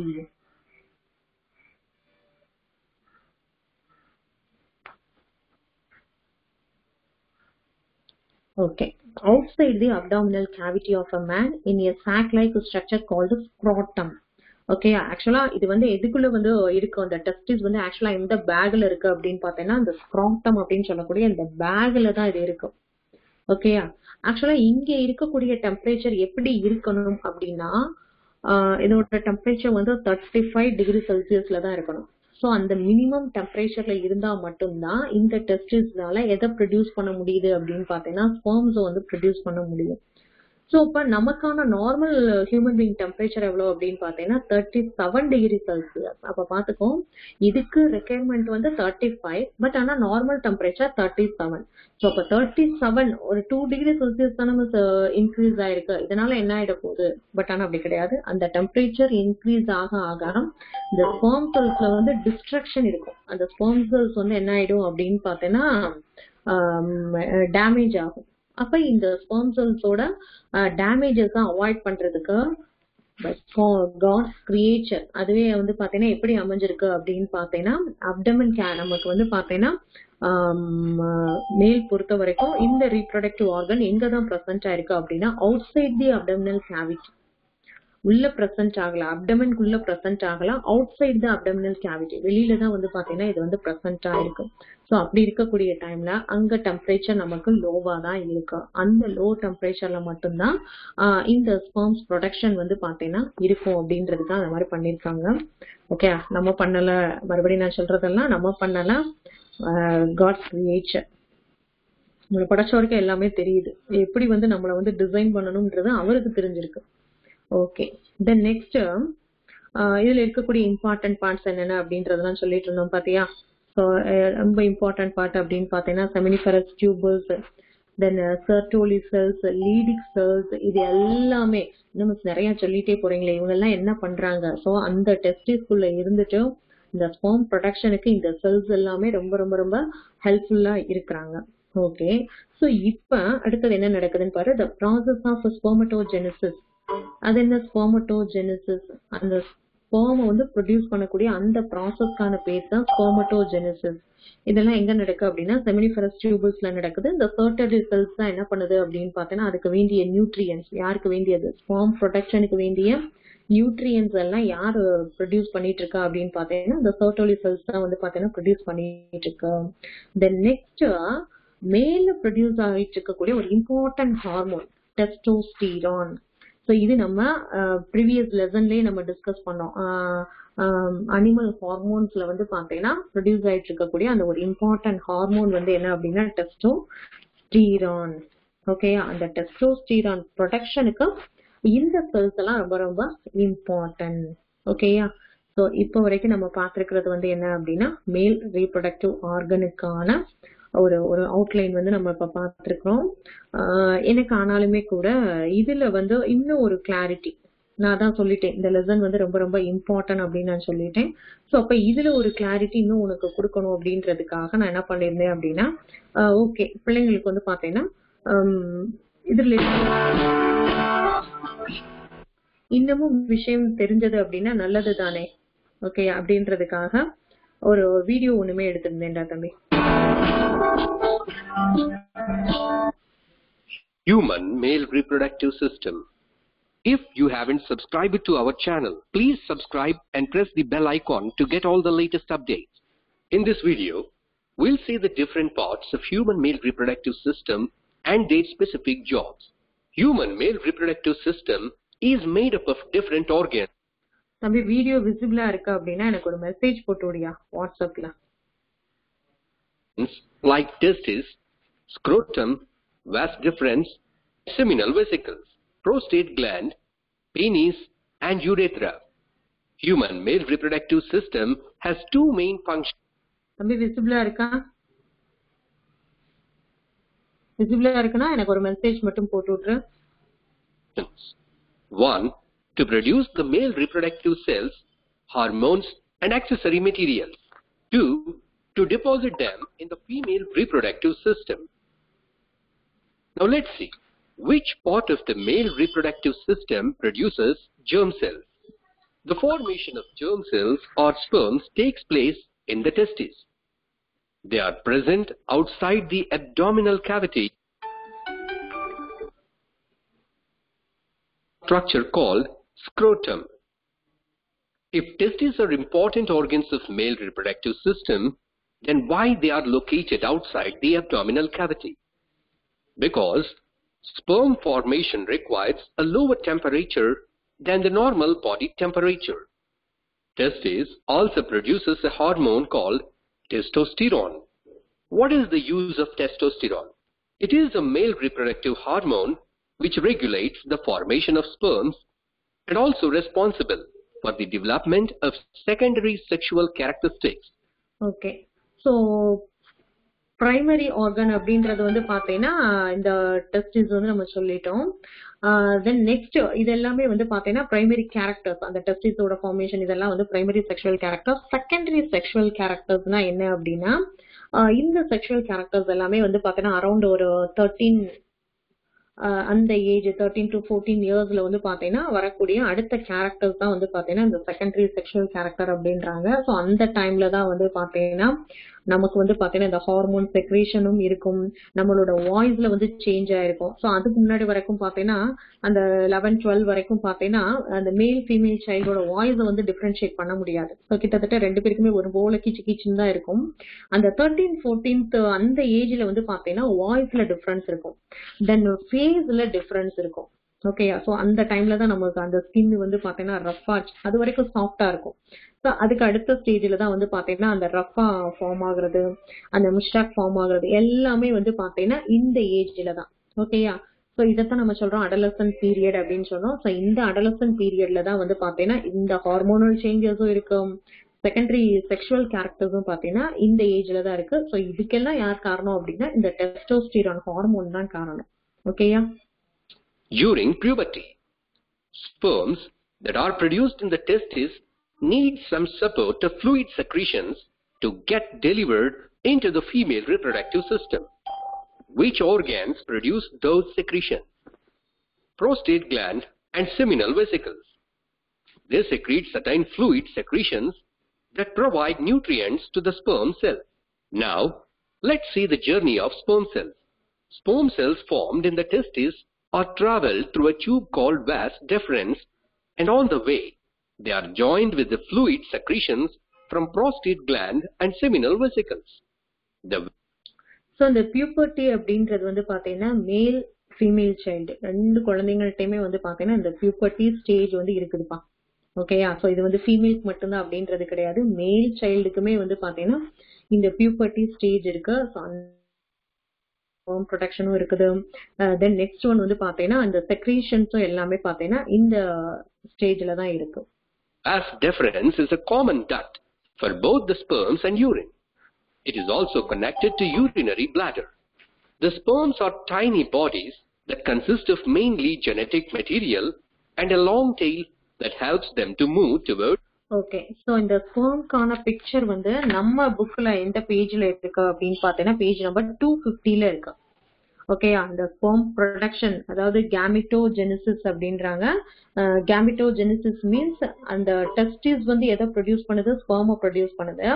Okay. Outside the abdominal cavity of a man in a sac-like structure called scrotum. Okay ஆக்சுவலா இது வந்து எதுக்குள்ள வந்து இருக்கு அந்த டெஸ்டிஸ் வந்து ஆக்சுவலா எந்த பேக்ல இருக்கு அப்படின்னு பாத்தீங்கன்னா அந்த ஸ்க்ராட்டம் அப்படின்னு சொல்லக்கூடிய அந்த பேக்ல தான் இது இருக்கும் ஓகேயா ஆக்சுவலா இங்க இருக்கக்கூடிய டெம்பரேச்சர் எப்படி இருக்கணும் அப்படின்னா இதோட டெம்பரேச்சர் வந்து தேர்ட்டி ஃபைவ் டிகிரி செல்சியஸ்ல தான் இருக்கணும் ஸோ அந்த மினிமம் டெம்பரேச்சர்ல இருந்தா மட்டும்தான் இந்த டெஸ்டிஸ்னால எதை ப்ரொடியூஸ் பண்ண முடியுது அப்படின்னு பாத்தீங்கன்னா ஸ்பெர்ம்ஸை வந்து ப்ரொடியூஸ் பண்ண முடியும். ஸோ இப்போ நமக்கான நார்மல் ஹியூமன் பீங் டெம்பரேச்சர் எவ்வளோ அப்படின்னு பார்த்தீங்கன்னா தேர்ட்டி செவன் டிகிரி செல்சியஸ் அப்போ பார்த்துக்கோ இதுக்கு ரெக்குயர்மெண்ட் வந்து தேர்ட்டி ஃபைவ் பட் ஆனால் normal temperature thirty seven so அப்போ தேர்ட்டி செவன் ஒரு டூ டிகிரி செல்சியஸ் தான் நம்ம இன்க்ரீஸ் ஆயிருக்கு. இதனால என்ன ஆயிட போகுது? பட் ஆனால் அப்படி கிடையாது. அந்த டெம்பரேச்சர் இன்க்ரீஸ் ஆக ஆக இந்த ஸ்பெர்ம் செல்ஸ்ல வந்து டிஸ்ட்ரக்ஷன் இருக்கும். அந்த ஸ்பெர்ம் செல்ஸ் வந்து என்ன ஆயிடும் அப்படின்னு பார்த்தீங்கன்னா um, டேமேஜ் ஆகும். அப்ப இந்த ஸ்பெர்ம் செல்ஸோட டேமேஜஸ் அவாய்ட் பண்றதுக்கு காட்ஸ் கிரியேச்சர் அதுவே வந்து பாத்தீங்கன்னா எப்படி அமைஞ்சிருக்கு அப்படின்னு பாத்தீங்கன்னா அப்டமன் கே நமக்கு வந்து பாத்தீங்கன்னா மேல் பொறுத்த வரைக்கும் இந்த ரீப்ரொடக்டிவ் ஆர்கன் எங்க தான் ப்ரெசென்ட் ஆயிருக்கு அப்படின்னா outside the abdominal cavity உள்ள ப்ரெசென்ட் ஆகலாம் அப்டமனுக்குள்ள ப்ரெசென்ட் ஆகலாம் outside the abdominal cavity வெளியில தான் வந்து பாத்தீங்கன்னா இது வந்து ப்ரெசென்ட் இருக்கும் ஸோ அப்படி இருக்கக்கூடிய டைம்ல அங்க டெம்பரேச்சர் நமக்கு லோவா தான் இருக்கும் அந்த லோ டெம்பரேச்சர்ல மட்டும்தான் இந்த ஸ்பெர்ம்ஸ் ப்ரொடக்ஷன் வந்து பாத்தீங்கன்னா இருக்கும் அப்படின்றதுக்கு அந்த மாதிரி பண்ணிருக்காங்க. ஓகே நம்ம பண்ணல மறுபடியும் நான் சொல்றதெல்லாம் நம்ம பண்ணல. காட்ஸ் கிரியேச்சர் நம்மளை படைச்ச வரைக்கும் எல்லாமே தெரியுது. எப்படி வந்து நம்மளை வந்து டிசைன் பண்ணணும்ன்றது அவருக்கு தெரிஞ்சிருக்கு. ஓகே தென் நெக்ஸ்ட் இதுல இருக்கக்கூடிய இம்பார்ட்டன்ட் பார்ட்ஸ் என்னென்ன அப்படின்றதெல்லாம் சொல்லிட்டு இருந்தோம் பாத்தியா? ஸோ ரொம்ப இம்பார்ட்டன்ட் பார்ட் அப்படின்னு பார்த்தீங்கன்னா seminiferous tubules then Sertoli cells Leydig cells இது எல்லாமே இன்னும் நிறைய சொல்லிட்டே போறீங்களே இவங்க எல்லாம் என்ன பண்றாங்க? ஸோ அந்த டெஸ்டிஸ்குள்ள இருந்துட்டு இந்த ஸ்போம் ப்ரொடக்ஷனுக்கு இந்த செல்ஸ் எல்லாமே ரொம்ப ரொம்ப ரொம்ப ஹெல்ப்ஃபுல்லா இருக்கிறாங்க. ஓகே ஸோ இப்போ அடுத்தது என்ன நடக்குதுன்னு பாரு? த ப்ராசஸ் ஆஃப் ஸ்போமட்டோஜெனிசிஸ் அது என்ன? ஸ்போமட்டோஜெனிசிஸ் அந்த ஸ்போமை வந்து ப்ரொடியூஸ் பண்ணக்கூடிய அந்த ப்ராசஸ்க்கான பேர் தான் ஸ்போமட்டோஜெனிசிஸ் இதெல்லாம் எங்க நடக்கு அப்படின்னா செமினிஃபரஸ் டியூபிள்ஸ்ல நடக்குது. இந்த சர்டரி செல்ஸ் தான் என்ன பண்ணுது அப்படின்னு பார்த்தோன்னா அதுக்கு வேண்டிய நியூட்ரியன்ஸ் யாருக்கு வேண்டியது? ஸ்போம் ப்ரொடக்ஷனுக்கு வேண்டிய நியூட்ரியன்ஸ் எல்லாம் யார் ப்ரொடியூஸ் பண்ணிட்டு இருக்கா அப்படின்னு பார்த்தீங்கன்னா இந்த சர்டோலி செல்ஸ் தான் வந்து பார்த்தீங்கன்னா ப்ரொடியூஸ் பண்ணிட்டு இருக்கு. தென் நெக்ஸ்ட் மேல ப்ரொடியூஸ் ஆகிட்டு இருக்கக்கூடிய ஒரு இம்பார்ட்டன்ட் ஹார்மோன் டெஸ்டோஸ்டீரான் ஸோ இது நம்ம ப்ரீவியஸ் லெசன்லேயே நம்ம டிஸ்கஸ் பண்ணோம். அனிமல் ஹார்மோன்ஸ்ல வந்து பார்த்தீங்கன்னா ப்ரொடியூஸ் ஆயிட்டு இருக்கக்கூடிய அந்த ஒரு இம்பார்ட்டன்ட் ஹார்மோன் வந்து என்ன அப்படின்னா டெஸ்டோ ஸ்டீரான் ஓகே அந்த டெஸ்டோஸ்டீரான் ப்ரொடக்ஷனுக்கு இந்த செல்ஸ் எல்லாம் ரொம்ப ரொம்ப இம்பார்ட்டன்ட் ஓகேயா ஸோ இப்போ வரைக்கும் நம்ம பார்த்துருக்கிறது வந்து என்ன அப்படின்னா மேல் ரீப்ரொடக்டிவ் ஆர்கனுக்கான ஒரு ஒரு அவுட்லைன் வந்து நம்ம இப்ப பார்த்துருக்கோம் எனக்கு ஆனாலுமே கூட இதுல வந்து இன்னும் ஒரு கிளாரிட்டி நான் தான் சொல்லிட்டேன் இந்த லெசன் வந்து ரொம்ப ரொம்ப இம்பார்ட்டன்ட் அப்படின்னு நான் சொல்லிட்டேன். ஸோ அப்போ இதுல ஒரு கிளாரிட்டி இன்னும் உனக்கு கொடுக்கணும் அப்படின்றதுக்காக நான் என்ன பண்ணியிருந்தேன் அப்படின்னா ஓகே பிள்ளைங்களுக்கு வந்து பார்த்தீங்கன்னா இதுல இன்னமும் விஷயம் தெரிஞ்சது அப்படின்னா நல்லது தானே ஓகே அப்படின்றதுக்காக ஒரு வீடியோ ஒண்ணுமே எடுத்திருந்தேன்டா தம்பி. Human male reproductive system. If you haven't subscribed to our channel, please subscribe and press the bell icon to get all the latest updates. In this video, we'll see the different parts of human male reproductive system and their specific jobs. Human male reproductive system is made up of different organs. தம்பி வீடியோ விசிபிளா இருக்கு அப்படின்னா எனக்கு ஒரு மெசேஜ் போட்டு விடியா வாட்ஸ்அப்ல like testes, scrotum, vas deferens, seminal vesicles, prostate gland, penis, and urethra. Human male reproductive system has two main functions. தம்பி விசிபிளா இருக்கா விசிபிளா இருக்குன்னா எனக்கு ஒரு மெசேஜ் மட்டும் போட்டு விட்டுரு One, to produce the male reproductive cells, hormones, and accessory materials. Two, to deposit them in the female reproductive system. Now let's see which part of the male reproductive system produces germ cells. The formation of germ cells or sperms takes place in the testes. They are present outside the abdominal cavity structure called scrotum. If testes are important organs of male reproductive system, then why they are located outside the abdominal cavity? Because sperm formation requires a lower temperature than the normal body temperature. Testes also produces a hormone called testosterone. What is the use of testosterone? It is a male reproductive hormone which regulates the formation of sperms and also responsible for the development of secondary sexual characteristics. Okay so primary organ அப்படின்றது வந்து பார்த்தீங்கன்னா இந்த டெஸ்டிஸ் வந்து நம்ம சொல்லிட்டோம். தென் நெக்ஸ்ட் இது எல்லாமே வந்து பார்த்தீங்கன்னா பிரைமரி கேரக்டர்ஸ் அந்த டெஸ்டிஸோட ஃபார்மேஷன் இதெல்லாம் வந்து primary sexual characters secondary sexual கேரக்டர்ஸ்னா என்ன அப்படின்னா இந்த செக்ஷுவல் கேரக்டர்ஸ் எல்லாமே வந்து பார்த்தீங்கன்னா அரௌண்ட் ஒரு தேர்ட்டீன் அந்த ஏஜ் தேர்ட்டீன் டு ஃபோர்டீன் இயர்ஸ்ல வந்து பாத்தீங்கன்னா வரக்கூடிய அடுத்த கேரக்டர் தான் வந்து பாத்தீங்கன்னா இந்த செகண்டரி செக்ஷுவல் கேரக்டர் அப்படின்றாங்க. ஸோ அந்த டைம்ல தான் வந்து பாத்தீங்கன்னா நமக்கு வந்து பாத்தீங்கன்னா இந்த ஹார்மோன் செக்ரேஷனும் இருக்கும். நம்மளோட வாய்ஸ்ல வந்து சேஞ்ச் ஆயிருக்கும். ஸோ அதுக்கு முன்னாடி வரைக்கும் பாத்தீங்கன்னா அந்த லெவன் டுவெல் வரைக்கும் பாத்தீங்கன்னா அந்த மேல் ஃபீமேல் சைல்டோட வாய்ஸ் வந்து டிஃபரன்ஷியேட் பண்ண முடியாது. ஸோ கிட்டத்தட்ட ரெண்டு பேருக்குமே ஒரு போல கிச்சு கிச்சுன்னு தான் இருக்கும். அந்த தேர்ட்டீன் ஃபோர்டீன்த் அந்த ஏஜ்ல வந்து பாத்தீங்கன்னா வாய்ஸ்ல டிஃபரன்ஸ் இருக்கும். தென் ஃபேஸ்ல டிஃபரன்ஸ் இருக்கும். ஓகேயா ஸோ அந்த டைம்ல தான் நமக்கு அந்த ஸ்கின் வந்து பாத்தீங்கன்னா ரஃபா அது வரைக்கும் சாஃப்டா இருக்கும். அதுக்கு அடுத்த ஸ்டேஜ்ல தான் வந்து பாத்தீங்கன்னா அந்த ரஃபா ஃபார்ம் ஆகுறது அந்த முஷ்டாக் ஃபார்ம் ஆகுறது எல்லாமே வந்து பாத்தீங்கன்னா இந்த ஏஜ்ல தான். ஓகேயா ஸோ இதைத்தான் நம்ம சொல்றோம் அடலசன் பீரியட் அப்படின்னு சொன்னோம். ஸோ இந்த அடலசன் பீரியட்ல தான் வந்து பாத்தீங்கன்னா இந்த ஹார்மோனல் சேஞ்சஸும் இருக்கும் செகண்டரி செக்ஷுவல் கேரக்டர்ஸும் பாத்தீங்கன்னா இந்த ஏஜ்ல தான் இருக்கு. ஸோ இதுக்கெல்லாம் யார் காரணம் அப்படின்னா இந்த டெஸ்டோஸ்டிரான் ஹார்மோன் தான் காரணம். ஓகேயா During puberty, sperms that are produced in the testes need some support of fluid secretions to get delivered into the female reproductive system. Which organs produce those secretions? Prostate gland and seminal vesicles. They secrete certain fluid secretions that provide nutrients to the sperm cell. Now, let's see the journey of sperm cells. Sperm cells formed in the testes are traveled through a tube called vas deferens and on the way they are joined with the fluid secretions from prostate gland and seminal vesicles. The so இந்த பியூபர்ட்டி அப்படின்றது வந்து பார்த்தீங்கன்னா மேல் ஃபீமேல் சைல்டு ரெண்டு குழந்தைங்கள்ட்டையுமே வந்து பார்த்தீங்கன்னா இந்த பியூபர்ட்டி ஸ்டேஜ் வந்து இருக்குதுப்பா. ஓகேயா ஸோ இது வந்து ஃபீமேல்க்கு மட்டும்தான் அப்படின்றது கிடையாது. மேல் சைல்டுக்குமே வந்து பார்த்தீங்கன்னா இந்த பியூபர்ட்டி ஸ்டேஜ் இருக்கு. ஹோம் ப்ரொடெக்ஷனும் இருக்குது. தென் நெக்ஸ்ட் ஒன் வந்து பார்த்தீங்கன்னா இந்த செக்ரீஷன்ஸும் எல்லாமே பார்த்தீங்கன்னா இந்த ஸ்டேஜில் தான் இருக்கும் vas deferens is a common duct for both the sperms and urine. It is also connected to urinary bladder. The sperms are tiny bodies that consist of mainly genetic material and a long tail that helps them to move toward okay so இந்த ஸ்பேம்க்கான பிக்சர் வந்து நம்ம புக்ல எந்த பேஜ்ல இருக்கு அப்படின்னு பார்த்தீங்கன்னா பேஜ் நம்பர் டூ ஃபிஃப்டில இருக்கு ஓகே அந்த ஸ்பெர்ம் ப்ரொடக்ஷன் அதாவது கேமிட்டோஜெனிசிஸ் அப்படின்றாங்க. கேமிட்டோஜெனிசிஸ் மீன்ஸ் அந்த டெஸ்டிஸ் வந்து எதை ப்ரொடியூஸ் பண்ணுது? ஸ்பெர்மை ப்ரொடியூஸ் பண்ணுது.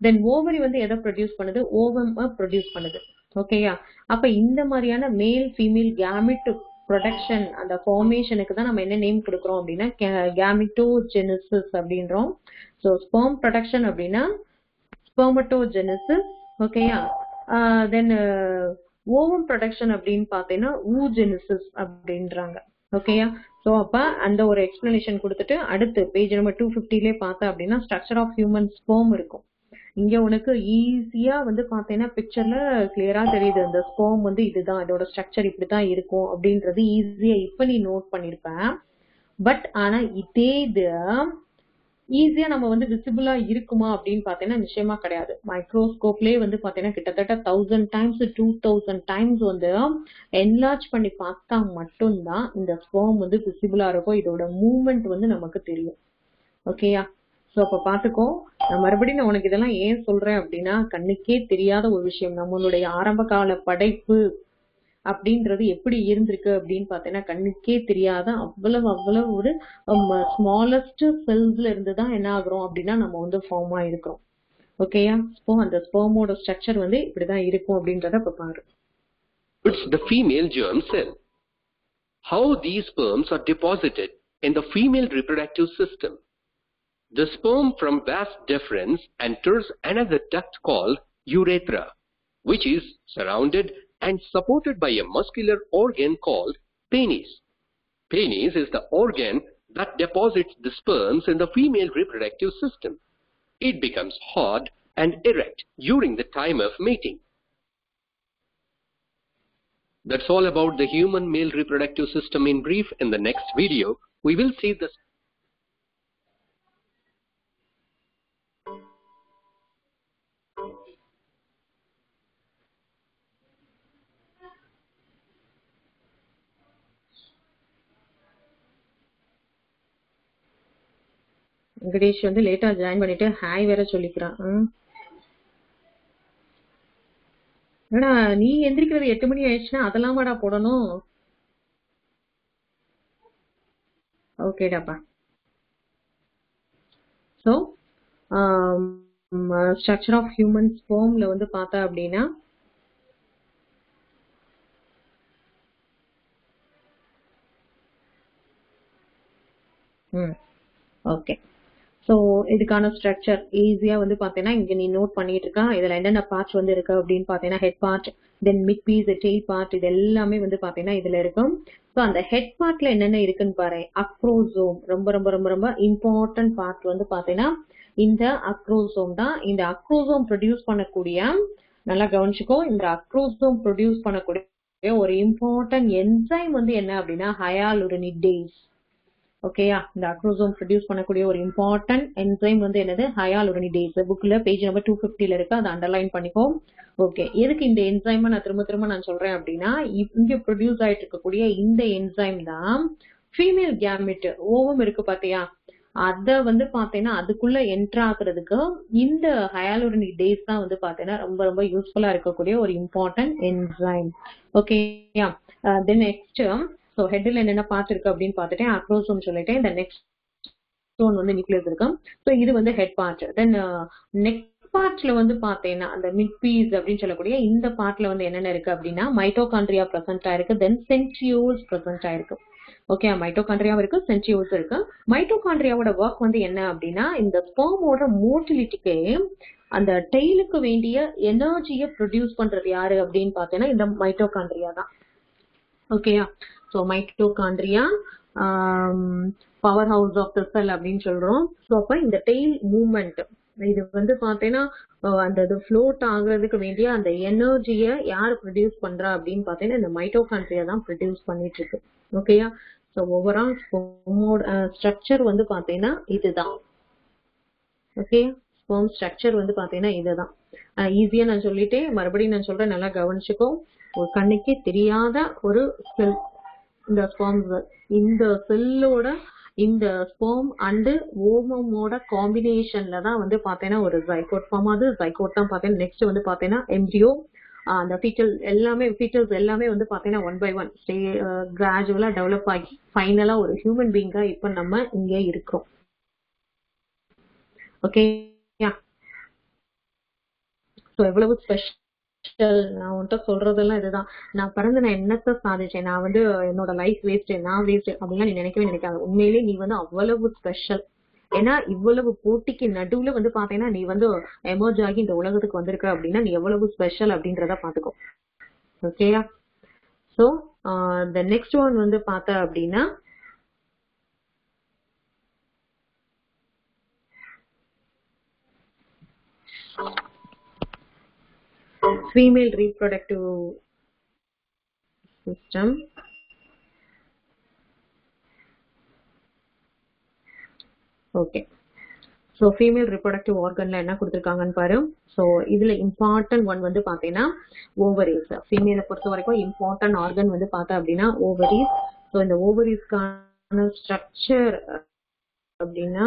தென் ஓவரி வந்து எதை ப்ரொடியூஸ் பண்ணுது? ஓவம் ப்ரொடியூஸ் பண்ணுது. ஓகேயா அப்ப இந்த மாதிரியான மேல் ஃபீமேல் கேமிட் ப்ரொடக்ஷன் அந்த ஃபார்மேஷனுக்கு தான் நம்ம என்ன நேம் கொடுக்குறோம் அப்படின்னா கேமிட்டோஜெனிசிஸ் அப்படின்றோம். ஸோ ஸ்பெர்ம் ப்ரொடக்ஷன் அப்படின்னா ஸ்பெர்மட்டோஜெனிசிஸ் ஓகேயா தென் ஓவம் ப்ரொடக்ஷன் அப்படின்னு பார்த்தீங்கன்னா ஊஜெனிசிஸ் அப்படின்றாங்க. ஓகேயா ஸோ அப்ப அந்த ஒரு எக்ஸ்பிளனேஷன் கொடுத்துட்டு அடுத்து பேஜ் நம்பர் டூ ஃபிஃப்டிலே பார்த்தா அப்படின்னா ஸ்ட்ரக்சர் ஆஃப் ஹியூமன் ஸ்போம் இருக்கும். இங்க உனக்கு ஈஸியா வந்து பாத்தீங்கன்னா பிக்சர்ல கிளியரா தெரியுது. அந்த ஸ்போம் வந்து இதுதான் இதோட ஸ்ட்ரக்சர் இப்படிதான் இருக்கும் அப்படின்றது ஈஸியா இப்ப நீ நோட் பண்ணிருப்ப. பட் ஆனா இதே இது ஈஸியா நம்ம வந்து விசிபிளா இருக்குமா அப்படின்னு பாத்தீங்கன்னா நிச்சயமா கிடையாது. மைக்ரோஸ்கோப்லயே வந்து பாத்தீங்கன்னா கிட்டத்தட்ட thousand times two thousand times வந்து என்லார்ஜ் பண்ணி பார்த்தா மட்டும்தான் இந்த ஸ்போம் வந்து விசிபிளா இருக்கும் இதோட மூவ்மெண்ட் வந்து நமக்கு தெரியும். ஓகேயா ஸோ அப்ப பாத்துக்கோ நான் மறுபடியும் நான் உனக்கு இதெல்லாம் ஏன் சொல்றேன் அப்படின்னா கண்ணுக்கே தெரியாத ஒரு விஷயம். நம்மளுடைய ஆரம்ப கால படைப்பு அப்படின்றது எப்படி இருந்திருக்கு அப்படின்னு பார்த்தீங்கன்னா கண்ணுக்கே தெரியாத அவ்வளவு அவ்வளவு ஒரு ஸ்மாலஸ்ட் செல்ஸ்ல இருந்து தான் என்ன ஆகுறோம் அப்படின்னா நம்ம வந்து ஃபார்ம் ஆயிருக்கிறோம் ஓகேயா ஸ்போ அந்த ஸ்போமோட ஸ்ட்ரக்சர் வந்து இப்படிதான் இருக்கும் அப்படின்றத இப்ப பாரு It's the female germ cell. How these sperms are deposited in the female reproductive system. The sperm from vas deferens enters another duct called urethra, which is surrounded and supported by a muscular organ called penis. Penis is the organ that deposits the sperms in the female reproductive system. It becomes hard and erect during the time of mating. That's all about the human male reproductive system in brief. In the next video, we will see the Venkatesh வந்து லேட்டா ஜாயின் பண்ணிட்டு ஹாய் வேற சொல்லிக்கிறான். ஆனா நீ எந்திரிக்கிறது எட்டு மணி ஆயிடுச்சுன்னா அதெல்லாம் வாடா போடணும். ஓகேடாப்பா ஸோ ஸ்ட்ரக்சர் ஆஃப் ஹியூமன் ஸ்போம்ல வந்து பார்த்தா அப்படின்னா ம் ஓகே ஸோ இதுக்கான ஸ்ட்ரக்சர் ஈஸியா வந்து பார்த்தீங்கன்னா இங்க நீ நோட் பண்ணிட்டு இருக்கா இதுல என்னென்ன பார்ட்ஸ் வந்து இருக்கு அப்படின்னு பார்த்தீங்கன்னா head part then mid piece tail part இது எல்லாமே வந்து பார்த்தீங்கன்னா இதுல இருக்கும் ஸோ அந்த ஹெட் பார்ட்ல என்னென்ன இருக்குன்னு பாரு. அக்ரோசோம் ரொம்ப ரொம்ப ரொம்ப ரொம்ப இம்பார்ட்டன்ட் பார்ட் வந்து பார்த்தீங்கன்னா இந்த அக்ரோசோம் தான். இந்த அக்ரோசோம் ப்ரொடியூஸ் பண்ணக்கூடிய நல்லா கவனிச்சுக்கோ இந்த அக்ரோசோம் ப்ரொடியூஸ் பண்ணக்கூடிய ஒரு இம்பார்ட்டன்ட் என்சைம் வந்து என்ன அப்படின்னா ஹயாலுரனிடேஸ் ஓகேயா இந்த அக்ரோசோம் ப்ரொடியூஸ் பண்ணக்கூடிய ஒரு இம்பார்ட்டன்ட் என்சைம் வந்து என்னது? ஹயாலுரனிடேஸ் புக்ல பேஜ் நம்பர் டூ பிப்டில இருக்கு. அதை அண்டர்லைன் பண்ணிக்கோம். ஓகே எதுக்கு இந்த என்சைம் நான் திரும்ப திரும்ப நான் சொல்றேன் அப்படின்னா இங்க ப்ரொடியூஸ் ஆயிட்டு இருக்கக்கூடிய இந்த என்சைம் தான் ஃபீமேல் கேமிட் ஓவம் இருக்கு பாத்தியா? அத வந்து பாத்தீங்கன்னா அதுக்குள்ள என்டர் ஆகுறதுக்கு இந்த ஹயாலுரனி டேஸ் தான் வந்து பாத்தீங்கன்னா ரொம்ப ரொம்ப யூஸ்ஃபுல்லா இருக்கக்கூடிய ஒரு இம்பார்ட்டன்ட் என்சைம் ஓகேயா தென் நெக்ஸ்ட் ஸோ ஹெட்ல என்னென்ன பார்ட் இருக்கு அப்படின்னு பார்த்துட்டேன் அக்ரோசோம் சொல்லிட்டேன் இந்த நெக்ஸ்ட் ஸ்டோன் வந்து நியூக்ளியஸ் இருக்கு. ஸோ இது வந்து ஹெட் பார்ட் தென் நெக் பார்ட்ல வந்து பாத்தீங்கன்னா அந்த மிட் பீஸ் அப்படின்னு சொல்லக்கூடிய இந்த பார்ட்ல வந்து என்னென்ன இருக்கு அப்படின்னா மைட்டோகாண்ட்ரியா பிரசன்ட் ஆயிருக்கு. தென் சென்சியூல்ஸ் பிரசன்ட் ஆயிருக்கு. ஓகே மைட்டோகாண்ட்ரியாவும் இருக்கு சென்சியூல்ஸ் இருக்கு. மைட்டோகாண்ட்ரியாவோட ஒர்க் வந்து என்ன அப்படின்னா இந்த ஸ்போமோட மோட்டிலிட்டிக்கு அந்த டெய்லுக்கு வேண்டிய எனர்ஜியை ப்ரொடியூஸ் பண்றது யாரு அப்படின்னு பார்த்தீங்கன்னா இந்த மைட்டோகாண்ட்ரியா தான். ஓகேயா so mitochondria power house of the cell அப்படின்னு சொல்றோம். ஸோ அப்போ இந்த டெய்ல் மூமெண்ட் இது வந்து பாத்தீங்கன்னா அந்த இது ஃப்ளோட் ஆகுறதுக்கு வேண்டிய அந்த எனர்ஜியை யார் ப்ரொடியூஸ் பண்றா அப்படின்னு பாத்தீங்கன்னா இந்த மைட்டோகாண்ட்ரியா தான் ப்ரொடியூஸ் பண்ணிட்டு இருக்கு ஓகேயா ஸோ ஓவரால் ஸ்ட்ரக்சர் வந்து பாத்தீங்கன்னா இதுதான். ஓகே ஸ்போம் ஸ்ட்ரக்சர் வந்து பாத்தீங்கன்னா இதுதான். ஈஸியா நான் சொல்லிட்டேன். மறுபடியும் நான் சொல்றேன். நல்லா கவனிச்சுக்கோ. ஒரு கண்ணுக்கே தெரியாத ஒரு செல் இந்த ஸ்பெர்ம்ஸ் இந்த செல்லோட இந்த ஸ்பெர்ம் அண்டு ஓமமோட காம்பினேஷன்ல தான் வந்து பாத்தீங்கன்னா ஒரு ஜைகோட் ஃபார்ம் ஆகுது ஜைகோட் தான் பாத்தீங்கன்னா நெக்ஸ்ட் வந்து பாத்தீங்கன்னா எம்ஜிஓ அந்த ஃபீச்சர் எல்லாமே ஃபீச்சர்ஸ் எல்லாமே வந்து பாத்தீங்கன்னா ஒன் பை ஒன் ஸ்டே கிராஜுவலா டெவலப் ஆகி ஃபைனலா ஒரு ஹியூமன் பீங்கா இப்ப நம்ம இங்க இருக்கிறோம். ஓகே ஸோ எவ்வளவு ஸ்பெஷல் நான் உன்கிட்ட சொல்றதெல்லாம் இதுதான். நான் பிறந்து நான் என்னத்த சாதிச்சேன்? நான் வந்து என்னோட லைஃப் வேஸ்ட் நான் வேஸ்ட் அப்படின்லாம் நீ நினைக்கவே நினைக்காது. உண்மையிலேயே நீ வந்து அவ்வளவு ஸ்பெஷல் ஏன்னா இவ்வளவு போட்டிக்கு நடுவுல வந்து பாத்தீங்கன்னா நீ வந்து எமர்ஜ் ஆகி இந்த உலகத்துக்கு வந்திருக்க அப்படின்னா நீ எவ்வளவு ஸ்பெஷல் அப்படின்றத பாத்துக்கோ. ஓகேயா சோ த நெக்ஸ்ட் ஒன் வந்து பார்த்த அப்படின்னா female reproductive system. Okay so female reproductive ஆர்கன்ல என்ன கொடுத்துருக்காங்கன்னு பாரு. ஸோ இதுல இம்பார்ட்டன்ட் ஒன் வந்து பாத்தீங்கன்னா ஓவரீஸ் ஃபீமேலை பொறுத்த வரைக்கும் இம்பார்ட்டன்ட் ஆர்கன் வந்து பார்த்தா அப்படின்னா ஓவரீஸ் ஸோ இந்த ஓவரீஸ்க்கான ஸ்ட்ரக்சர் அப்படின்னா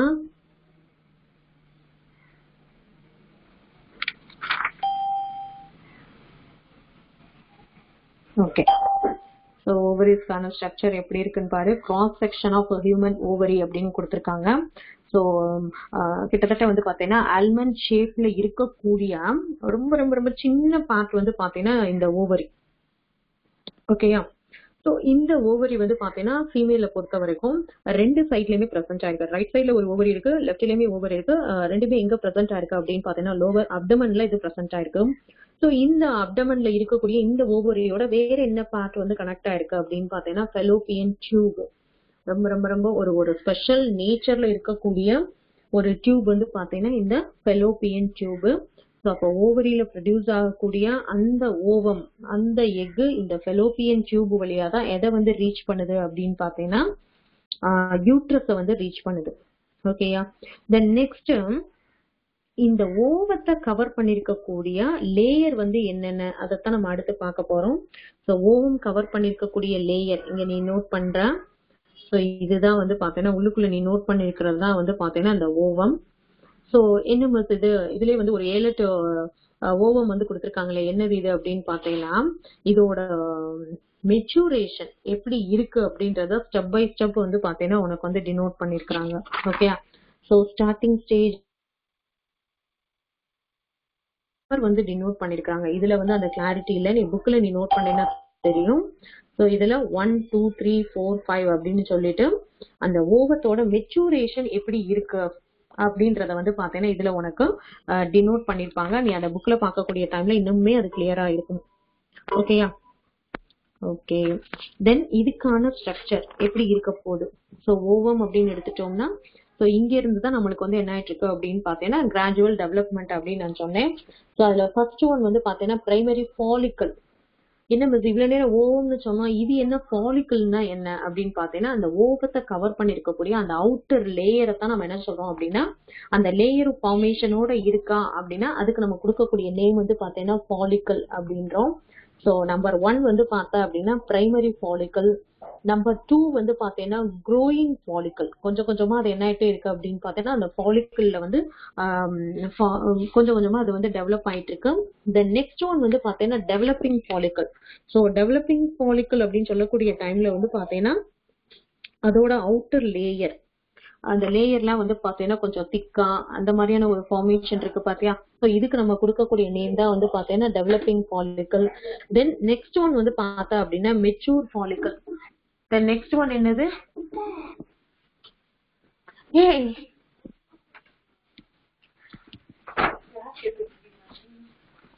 ஓகே ஸோ ஓவரிஸ்க்கான ஸ்ட்ரக்சர் எப்படி இருக்குன்னு பாரு. Cross section of human ovary அப்படின்னு கொடுத்துருக்காங்க. ஸோ um, கிட்டத்தட்ட வந்து பார்த்தீங்கன்னா ஆல்மண்ட் ஷேப்ல இருக்கக்கூடிய ரொம்ப ரொம்ப ரொம்ப சின்ன பார்ட் வந்து பார்த்தீங்கன்னா இந்த ஓவரி ஓகேயா ஸோ இந்த ஓவரி வந்து பார்த்தீங்கன்னா ஃபீமேல பொறுத்த வரைக்கும் ரெண்டு சைட்லயுமே ப்ரெசென்ட் ஆயிருக்கு ரைட் சைட்ல ஒரு ஓவரி இருக்கு லெஃப்ட்லயுமே ஓவரி இருக்கு. ரெண்டுமே எங்க ப்ரெசென்ட் ஆயிருக்கு அப்படின்னு பார்த்தீங்கன்னா லோவர் அப்டமன்ல இது ப்ரெசென்ட் ஆயிருக்கு ஸோ இந்த அப்டமன்ல இருக்கக்கூடிய இந்த ஓவரியோட வேற என்ன பார்ட் வந்து கனெக்ட் ஆயிருக்கு அப்படின்னு பார்த்தீங்கன்னா ஃபெலோபியன் டியூப் ரொம்ப ரொம்ப ரொம்ப ஒரு ஒரு ஸ்பெஷல் நேச்சர்ல இருக்கக்கூடிய ஒரு டியூப் வந்து பார்த்தீங்கன்னா இந்த ஃபெலோபியன் டியூப் ஸோ அப்போ ஓவரியில ப்ரொடியூஸ் ஆகக்கூடிய அந்த ஓவம் அந்த எக்கு இந்த ஃபெலோபியன் டியூப் வழியா தான் எதை வந்து ரீச் பண்ணுது அப்படின்னு பார்த்தீங்கன்னா யூட்ரஸை வந்து ரீச் பண்ணுது. ஓகேயா தென் நெக்ஸ்ட் இந்த ஓவத்தை கவர் பண்ணியிருக்கக்கூடிய லேயர் வந்து என்னென்ன? அதைத்தான் நம்ம அடுத்து பார்க்க போறோம். ஸோ ஓவம் கவர் பண்ணிருக்கக்கூடிய லேயர் இங்க நீ நோட் பண்ற. ஸோ இதுதான் வந்து பார்த்தீங்கன்னா உள்ளுக்குள்ள நீ நோட் பண்ணிருக்கிறது தான் வந்து பாத்தீங்கன்னா இந்த ஓவம். ஸோ என்ன இது இதுலேயே வந்து ஒரு ஏழு எட்டு ஓவம் வந்து கொடுத்துருக்காங்களே என்னது இது அப்படின்னு பாத்தீங்கன்னா இதோட மெச்சூரேஷன் எப்படி இருக்கு அப்படின்றத ஸ்டெப் பை ஸ்டெப் வந்து பாத்தீங்கன்னா உனக்கு வந்து டினோட் பண்ணிருக்காங்க ஓகே ஸோ ஸ்டார்டிங் ஸ்டேஜ் வந்து டினோட் பண்ணிருக்காங்க. இதுல வந்து அந்த கிளாரிட்டி இல்ல. நீ புக்ல நீ நோட் பண்ணினா தெரியும். ஸோ இதுல one two three four five அப்படின்னு சொல்லிட்டு அந்த ஓவத்தோட மெச்சூரேஷன் எப்படி இருக்கு அப்படின்றத வந்து பாத்தீங்கன்னா இதுல உனக்கு டினோட் பண்ணிருப்பாங்க. நீ அந்த புக்ல பார்க்கக்கூடிய டைம்ல இன்னுமே அது கிளியரா இருக்கும். ஓகேயா ஓகே தென் இதுக்கான ஸ்ட்ரக்சர் எப்படி இருக்க போகுது? ஸோ ஓவம் அப்படின்னு எடுத்துட்டோம்னா ஸோ இங்க இருந்து தான் நம்மளுக்கு வந்து என்ன ஆயிட்டு இருக்கு அப்படின்னு பார்த்தீங்கன்னா கிராஜுவல் டெவலப்மெண்ட் அப்படின்னு நான் சொன்னேன். ஸோ அதுல ஃபர்ஸ்ட் ஒன் வந்து பார்த்தீங்கன்னா பிரைமரி ஃபாலிக்கல் என்ன மிஸ் இவ்வளவு நேரம் ஓம்னு சொன்னோம் இது என்ன ஃபாலிக்கல்னா என்ன அப்படின்னு பாத்தீங்கன்னா அந்த ஓவத்தை கவர் பண்ணிருக்கக்கூடிய அந்த அவுட்டர் லேயரை தான் நம்ம என்ன சொல்றோம் அப்படின்னா அந்த லேயர் ஃபார்மேஷனோட இருக்கா அப்படின்னா அதுக்கு நம்ம கொடுக்கக்கூடிய நேம் வந்து பாத்தீங்கன்னா ஃபாலிக்கல் அப்படின்றோம். ஸோ நம்பர் ஒன் வந்து பார்த்தா அப்படின்னா பிரைமரி ஃபாலிக்கல் நம்பர் டூ வந்து பார்த்தீங்கன்னா க்ரோயிங் ஃபாலிக்கல் கொஞ்சம் கொஞ்சமாக அது என்ன ஆகிட்டே இருக்கு அப்படின்னு பார்த்தீங்கன்னா அந்த ஃபாலிக்கல்ல வந்து கொஞ்சம் கொஞ்சமாக அது வந்து டெவலப் ஆகிட்டு இருக்கு த நெக்ஸ்ட் ஒன் வந்து பார்த்தீங்கன்னா developing follicle so developing follicle அப்படின்னு சொல்லக்கூடிய டைம்ல வந்து பார்த்தீங்கன்னா அதோட அவுட்டர் லேயர் அந்த லேயர்லாம் வந்து பார்த்தீங்கன்னா கொஞ்சம் திக்கா அந்த மாதிரியான ஒரு ஃபார்மேஷன் இருக்கு பாத்தியா? ஸோ இதுக்கு நம்ம கொடுக்கக்கூடிய நேம் தான் வந்து பார்த்தீங்கன்னா developing follicle then next one வந்து பார்த்தா அப்படின்னா mature follicle then next one என்னது? ஏய்!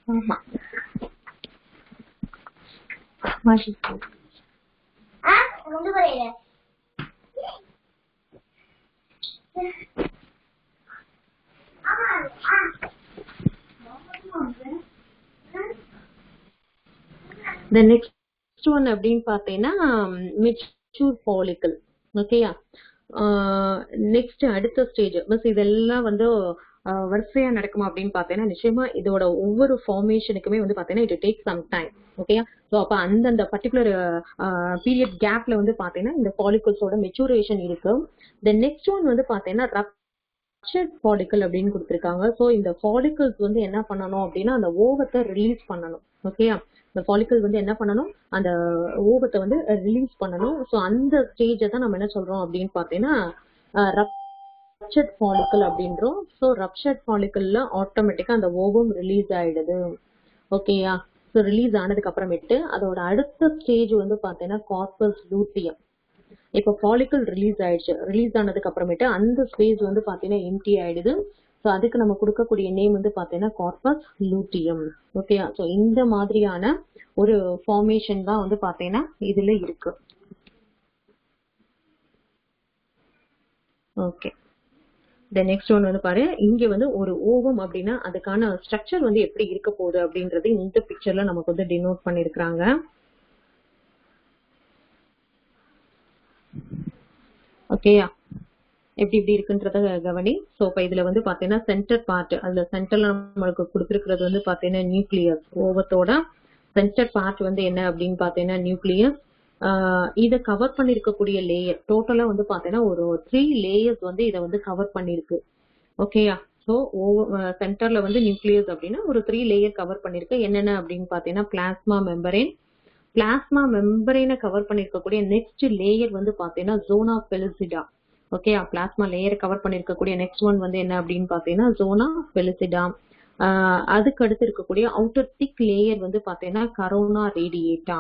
ஆமா. மாஷி ஆ ஒன்று த நெக்ஸ்ட் ஒன் அப்படின்னு பார்த்தீங்கன்னா மெச்சூர் ஃபாலிக்கல் ஓகேயா நெக்ஸ்ட் அடுத்த ஸ்டேஜ் மிஸ் இதெல்லாம் வந்து வரிசையா நடக்குமா அப்படின்னு பாத்தீங்கன்னா நிச்சயமா இதோட ஒவ்வொரு ஃபார்மேஷனுக்குமே வந்து பாத்தீங்கன்னா இட் டேக் சம் டைம் ஓகேயா ஸோ அப்போ அந்தந்த பர்டிகுலர் பீரியட் கேப்ல வந்து பாத்தீங்கன்னா இந்த ஃபாலிகல்ஸோட மெச்சூரேஷன் இருக்கு. த நெக்ஸ்ட் ஒன் வந்து பாத்தீங்கன்னா ரப்சர்ட் ஃபாலிக்கல் அப்படின்னு கொடுத்துருக்காங்க. ஸோ இந்த பாலிக்கல்ஸ் வந்து என்ன பண்ணணும் அப்படின்னா அந்த ஓவத்தை ரிலீஸ் பண்ணணும். ஓகேயா இந்த ஃபாலிக்கல் வந்து என்ன பண்ணணும்? அந்த ஓவத்தை வந்து ரிலீஸ் பண்ணணும். ஸோ அந்த ஸ்டேஜை தான் நம்ம என்ன சொல்றோம் அப்படின்னு பார்த்தீங்கன்னா ரப்சர்ட் ஃபாலிக்கல் அப்படின்றோம். ஸோ ரப்சர்ட் ஃபாலிக்கல்ல ஆட்டோமேட்டிக்கா அந்த ஓவம் ரிலீஸ் ஆயிடுது. ஓகேயா ஸோ ரிலீஸ் ஆனதுக்கு அப்புறமேட்டு அதோட அடுத்த ஸ்டேஜ் வந்து பார்த்தீங்கன்னா கார்பஸ் லூட்டியம் இப்போ ஃபாலிக்கல் ரிலீஸ் ஆயிடுச்சு. ரிலீஸ் ஆனதுக்கு அப்புறமேட்டு அந்த ஸ்பேஸ் வந்து பார்த்தீங்கன்னா எம்டி ஆயிடுது. ஸோ அதுக்கு நம்ம கொடுக்கக்கூடிய நேம் வந்து பார்த்தீங்கன்னா கார்பஸ் லூட்டியம் ஓகேயா ஸோ இந்த மாதிரியான ஒரு ஃபார்மேஷன் தான் வந்து பார்த்தீங்கன்னா இதுல இருக்கு. ஓகே தென் நெக்ஸ்ட் ஒன் வந்து பாரு. இங்க வந்து ஒரு ஓவம் அப்படின்னா அதுக்கான ஸ்ட்ரக்சர் வந்து எப்படி இருக்க போகுது அப்படின்றது இந்த பிக்சர்ல நமக்கு வந்து டினோட் பண்ணிருக்காங்க ஓகேயா எப்படி இப்படி இருக்குன்றத கவனி. ஸோ இப்போ இதுல வந்து பாத்தீங்கன்னா சென்டர் பார்ட் அதுல சென்டர்ல நம்மளுக்கு கொடுத்துருக்கிறது வந்து பாத்தீங்கன்னா நியூக்ளியஸ் ஓவத்தோட சென்டர் பார்ட் வந்து என்ன அப்படின்னு பாத்தீங்கன்னா நியூக்ளியஸ் இதை கவர் பண்ணிருக்கக்கூடிய லேயர் டோட்டலா வந்து பாத்தீங்கன்னா ஒரு த்ரீ லேயர்ஸ் வந்து இதை வந்து கவர் பண்ணிருக்கு. ஓகேயா ஸோ சென்டர்ல வந்து நியூக்ளியஸ் அப்படின்னா ஒரு த்ரீ லேயர் கவர் பண்ணிருக்கு. என்னென்ன அப்படின்னு பாத்தீங்கன்னா பிளாஸ்மா மெம்பரேன் பிளாஸ்மா மெம்பரேனை கவர் பண்ணிருக்கக்கூடிய நெக்ஸ்ட் லேயர் வந்து பாத்தீங்கன்னா zona pellucida okay plasma layer cover பண்ணிருக்கக்கூடிய next one வந்து என்ன அப்படின்னு பாத்தீங்கன்னா ஜோனா பெலிசிடா அதுக்கு அடுத்து இருக்கக்கூடிய அவுட்டர் திக் லேயர் வந்து பாத்தீங்கன்னா கரோனா ரேடியேட்டா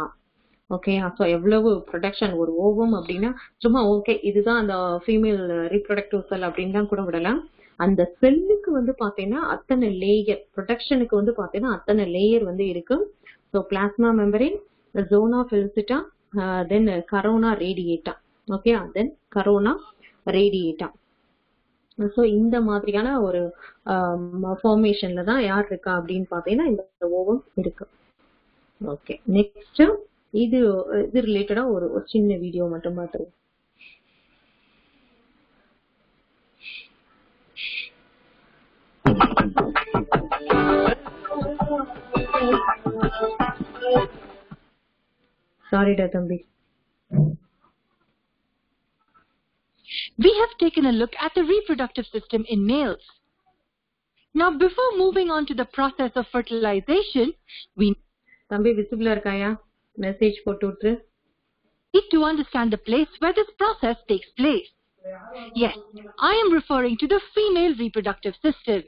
ஓகே ஸோ எவ்வளவு ப்ரொடக்ஷன் ஒரு ஓவம் அப்படின்னா சும்மா ஓகே இதுதான் அந்த ஃபீமேல் ரீப்ரொடக்டிவ் செல் அப்படின்னு தான் கூட விடலாம். அந்த செல்லுக்கு வந்து பார்த்தீங்கன்னா அத்தனை லேயர் ப்ரொடக்ஷனுக்கு வந்து பார்த்தீங்கன்னா அத்தனை லேயர் வந்து இருக்கு. So plasma membrane zona pellucida then corona radiata okay then corona radiata so இந்த மாதிரியான ஒரு ஃபார்மேஷன்ல தான் யார் இருக்கா அப்படின்னு பார்த்தீங்கன்னா இந்த ஓவம் இருக்கு. ஓகே நெக்ஸ்ட் இது இது ரிலேட்டடா ஒரு ஒரு சின்ன வீடியோ மட்டும் பார்த்துருவோம் சாரிடா தம்பி we have taken a look at the reproductive system in males. Now, before moving on to the process of fertilization, we தம்பி விசிபிளா இருக்காயா message for Tutris. Need to understand the place where this process takes place. Yes, I am referring to the female reproductive system.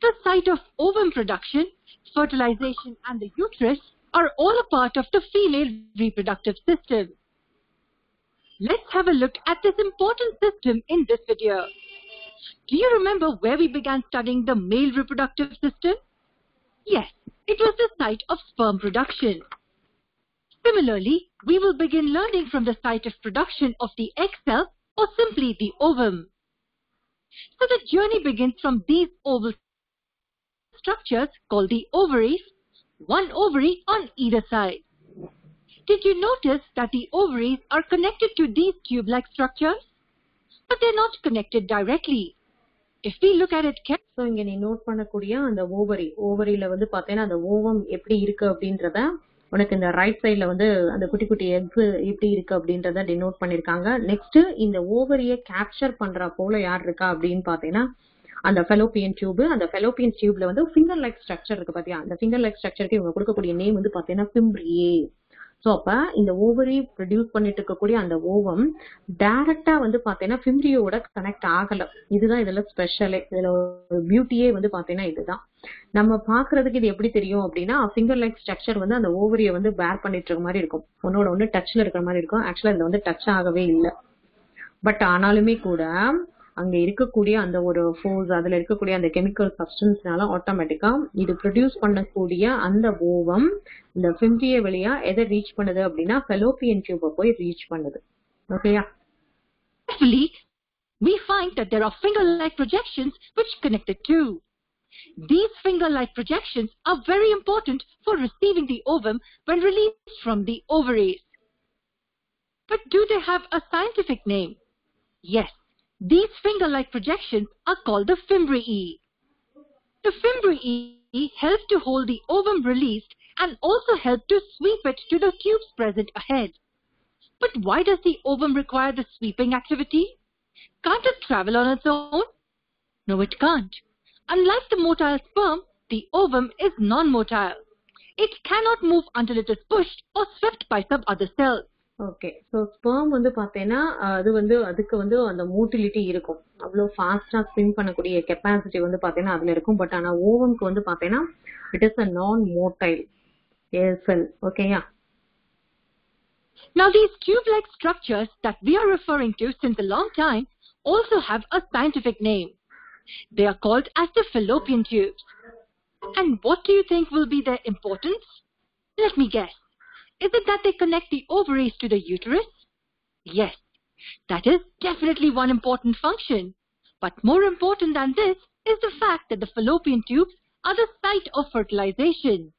The site of ovum production, fertilization and the uterus are all a part of the female reproductive system. Let's have a look at this important system in this video. Do you remember where we began studying the male reproductive system? Yes, it was the site of sperm production. Similarly, we will begin learning from the site of production of the egg cell or simply the ovum. So the journey begins from these oval structures called the ovaries, one ovary on either side. Did you notice that the ovaries are connected to these tube-like structures? But they're not connected directly. If we look at it carefully, so இங்க நீ நோட் பண்ணக்கூடிய அந்த ஓவரி ஓவரியில வந்து பாத்தீங்கன்னா அந்த ஓவம் எப்படி இருக்கு அப்படின்றத உனக்கு இந்த ரைட் சைடுல வந்து அந்த குட்டி குட்டி எக்ஸ் எப்படி இருக்கு அப்படின்றத டினோட் பண்ணிருக்காங்க. நெக்ஸ்ட் இந்த ஓவரிய கேப்சர் பண்ற போல யார் இருக்கா அப்படின்னு பாத்தீங்கன்னா அந்த ஃபெலோபியன் டியூப் அந்த ஃபெலோபியன் டியூப்ல வந்து ஃபிங்கர் லைக் ஸ்ட்ரக்சர் இருக்கு பாத்தியா? அந்த ஃபிங்கர் லைக் ஸ்ட்ரக்சருக்கு இவங்க கொடுக்கக்கூடிய நேம் வந்து பாத்தீங்கன்னா பிம்ப்ரியே ஸோ அப்போ இந்த ஓவரி ப்ரொடியூஸ் பண்ணிட்டு இருக்கக்கூடிய அந்த ஓவம் டைரக்டா வந்து பார்த்தீங்கன்னா ஃபிம்ரியோட கனெக்ட் ஆகலை. இதுதான் இதில் ஸ்பெஷலே இதில் பியூட்டியே வந்து பார்த்தீங்கன்னா இதுதான். நம்ம பாக்குறதுக்கு இது எப்படி தெரியும் அப்படின்னா ஃபிங்கர் லைக் ஸ்ட்ரக்சர் வந்து அந்த ஓவரியை வந்து பேர் பண்ணிட்டு இருக்க மாதிரி இருக்கும். ஒன்னோட ஒன்று டச்ல இருக்கிற மாதிரி இருக்கும். ஆக்சுவலா இது வந்து டச் ஆகவே இல்லை. பட் ஆனாலுமே கூட அங்க இருக்கக்கூடிய அந்த ஒரு ஃபோர்ஸ் அதுல இருக்கக்கூடிய அந்த கெமிக்கல் சப்ஸ்டன்ஸ்னால ஆட்டோமேட்டிக்கா இது ப்ரொடியூஸ் பண்ணக்கூடிய அந்த ஓவம் இந்த ஃபிம்ரிய வழியா எதை ரீச் பண்ணுது அப்படின்னா ஃபெலோபியன் டியூப போய் ரீச் பண்ணுது ஓகேயா we find that there are finger-like projections which connect the two. These finger-like projections are very important for receiving the ovum when released from the ovaries. But do they have a scientific name? Yes, these finger-like projections are called the fimbriae. The fimbriae help to hold the ovum released and also help to sweep it to the tubes present ahead. But why does the ovum require the sweeping activity? Can't it travel on its own? No, it can't. Unlike the motile sperm, the ovum is non-motile. It cannot move until it is pushed or swept by some other cells. Okay so sperm வந்து பார்த்தீங்கன்னா அது வந்து அதுக்கு வந்து அந்த மோட்டிலிட்டி இருக்கும் அவ்வளோ ஃபாஸ்டா ஸ்பின் பண்ணக்கூடிய கெப்பாசிட்டி வந்து பார்த்தீங்கன்னா அதுல இருக்கும் பட் ஆனா ஓவனுக்கு வந்து பார்த்தீங்கன்னா இட் இஸ் அ நான் மோட்டைல் செல் ஓகேயா Now these tube-like structures that we are referring to since a long time also have a scientific name. They are called as the fallopian tubes. And what do you think will be their importance? Let me guess. Is it that they connect the ovaries to the uterus? Yes, that is definitely one important function. But more important than this is the fact that the fallopian tubes are the site of fertilization.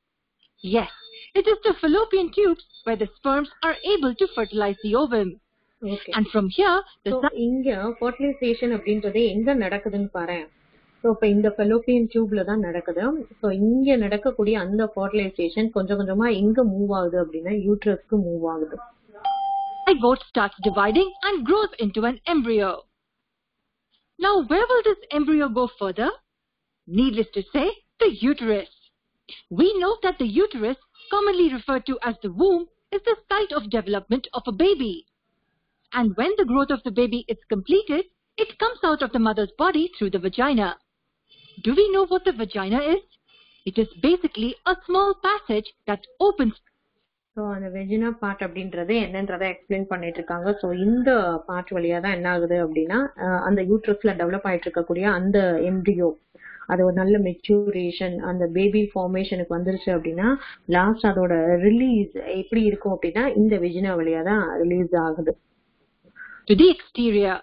Yes, it is the fallopian tubes where the sperms are able to fertilize the ovum. Okay And from here, the so இங்க ஃபர்டிலைசேஷன் அப்படின்றது எங்க நடக்குதுன்னு பாரு ஸோ இப்போ இந்த ஃபெலோப்பியன் டியூப்ல தான் நடக்குது ஸோ இங்க நடக்கக்கூடிய அந்த ஃபர்டிலைசேஷன் கொஞ்சம் கொஞ்சமா எங்க மூவ் ஆகுது அப்படின்னா யூட்ரஸ்க்கு மூவ் ஆகுது zygote starts dividing and grows into an embryo. Now, where will this embryo go further? Needless to say, the uterus. We know that the uterus, commonly referred to as the womb, is the site of development of a baby. And when the growth of the baby is completed, it comes out of the mother's body through the vagina. Do we know what the vagina is? It is basically a small passage that opens so அந்த வெஜினா பார்ட் அப்படின்றது என்னன்றதை எக்ஸ்பிளைன் பண்ணிட்டு இருக்காங்க ஸோ இந்த பார்ட் வழியா தான் என்ன ஆகுது அப்படின்னா அந்த யூட்ரஸ்ல டெவலப் ஆயிட்டு இருக்கக்கூடிய அந்த எம்ப்ரியோ அது ஒரு நல்ல மெச்சூரேஷன் அந்த பேபி ஃபார்மேஷனுக்கு வந்துருச்சு அப்படின்னா லாஸ்ட் அதோட ரிலீஸ் எப்படி இருக்கும் அப்படின்னா இந்த வெஜினா வழியா தான் ரிலீஸ் ஆகுது to the exterior.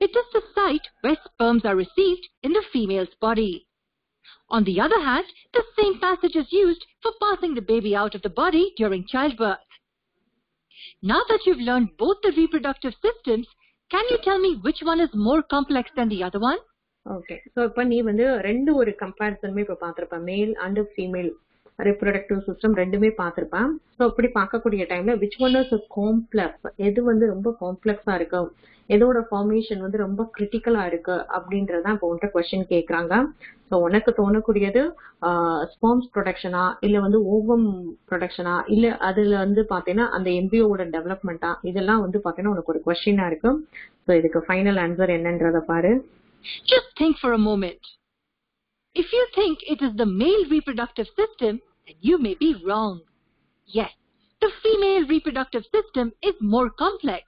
It is the site where sperms are received in the female's body. On the other hand, the same passage is used for passing the baby out of the body during childbirth. Now that you've learned both the reproductive systems, can you tell me which one is more complex than the other one? Okay so இப்போ நீ வந்து ரெண்டு ஒரு கம்பேரிசனுமே இப்போ பார்த்துருப்ப மேல் அண்ட் ஃபீமேல் ரிப்ரொடக்டிவ் சிஸ்டம் ரெண்டுமே பார்த்துருப்பேன். ஸோ அப்படி பார்க்கக்கூடிய டைம்ல விச் ஒன் இஸ் காம்ப்ளெக்ஸ் எது வந்து ரொம்ப காம்ப்ளெக்ஸா இருக்கு? எதோட ஃபார்மேஷன் வந்து ரொம்ப கிரிட்டிக்கலா இருக்கு? அப்படின்றதான் இப்போ உன்கிட்ட கொஸ்டின் கேட்குறாங்க ஸோ உனக்கு தோணக்கூடியது ஸ்பாம்ஸ் ப்ரொடக்ஷனா இல்ல வந்து ஓவம் ப்ரொடக்ஷனா இல்ல அதுல வந்து பாத்தீங்கன்னா அந்த எம்பிஓட டெவலப்மெண்ட்டா இதெல்லாம் வந்து பாத்தீங்கன்னா உனக்கு ஒரு கொஸ்டினா இருக்கு. ஸோ இதுக்கு ஃபைனல் ஆன்சர் என்னன்றத பாரு. Just think for a moment. If you think it is the male reproductive system, and you may be wrong. Yes, the female reproductive system is more complex.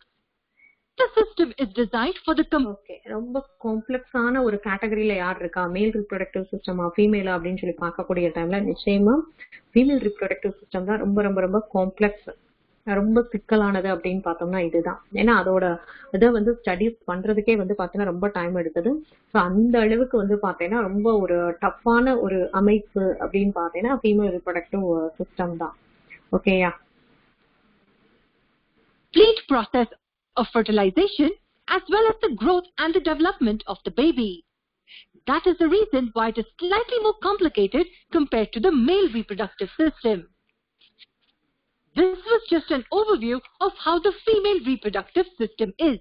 The system is designed for the com- okay ரொம்ப காம்ப்ளெக்ஸான ஒரு கேட்டகரியில யார் இருக்கா மேல் ரிப்ரொடக்டிவ் சிஸ்டமா ஃபீமேலா அப்படின்னு சொல்லி பார்க்கக்கூடிய டைம்ல நிச்சயமா ஃபீமேல் ரிப்ரொடக்டிவ் சிஸ்டம் தான் ரொம்ப ரொம்ப ரொம்ப காம்ப்ளெக்ஸ் ரொம்ப சிக்கலானது அப்படின்னு பார்த்தோம்னா இதுதான் ஏன்னா அதோட இதை வந்து ஸ்டடிஸ் பண்றதுக்கே வந்து பார்த்தீங்கன்னா ரொம்ப டைம் எடுத்தது ஸோ அந்த அளவுக்கு வந்து பார்த்தீங்கன்னா ரொம்ப ஒரு டஃப்பான ஒரு அமைப்பு அப்படின்னு பார்த்தீங்கன்னா ஃபீமேல் ரிப்ரொடக்டிவ் சிஸ்டம் தான் ஓகேயா Complete process of fertilization as well as the growth and the development of the baby. That is the reason why it is slightly more complicated compared to the male reproductive system. This was just an overview of how the female reproductive system is.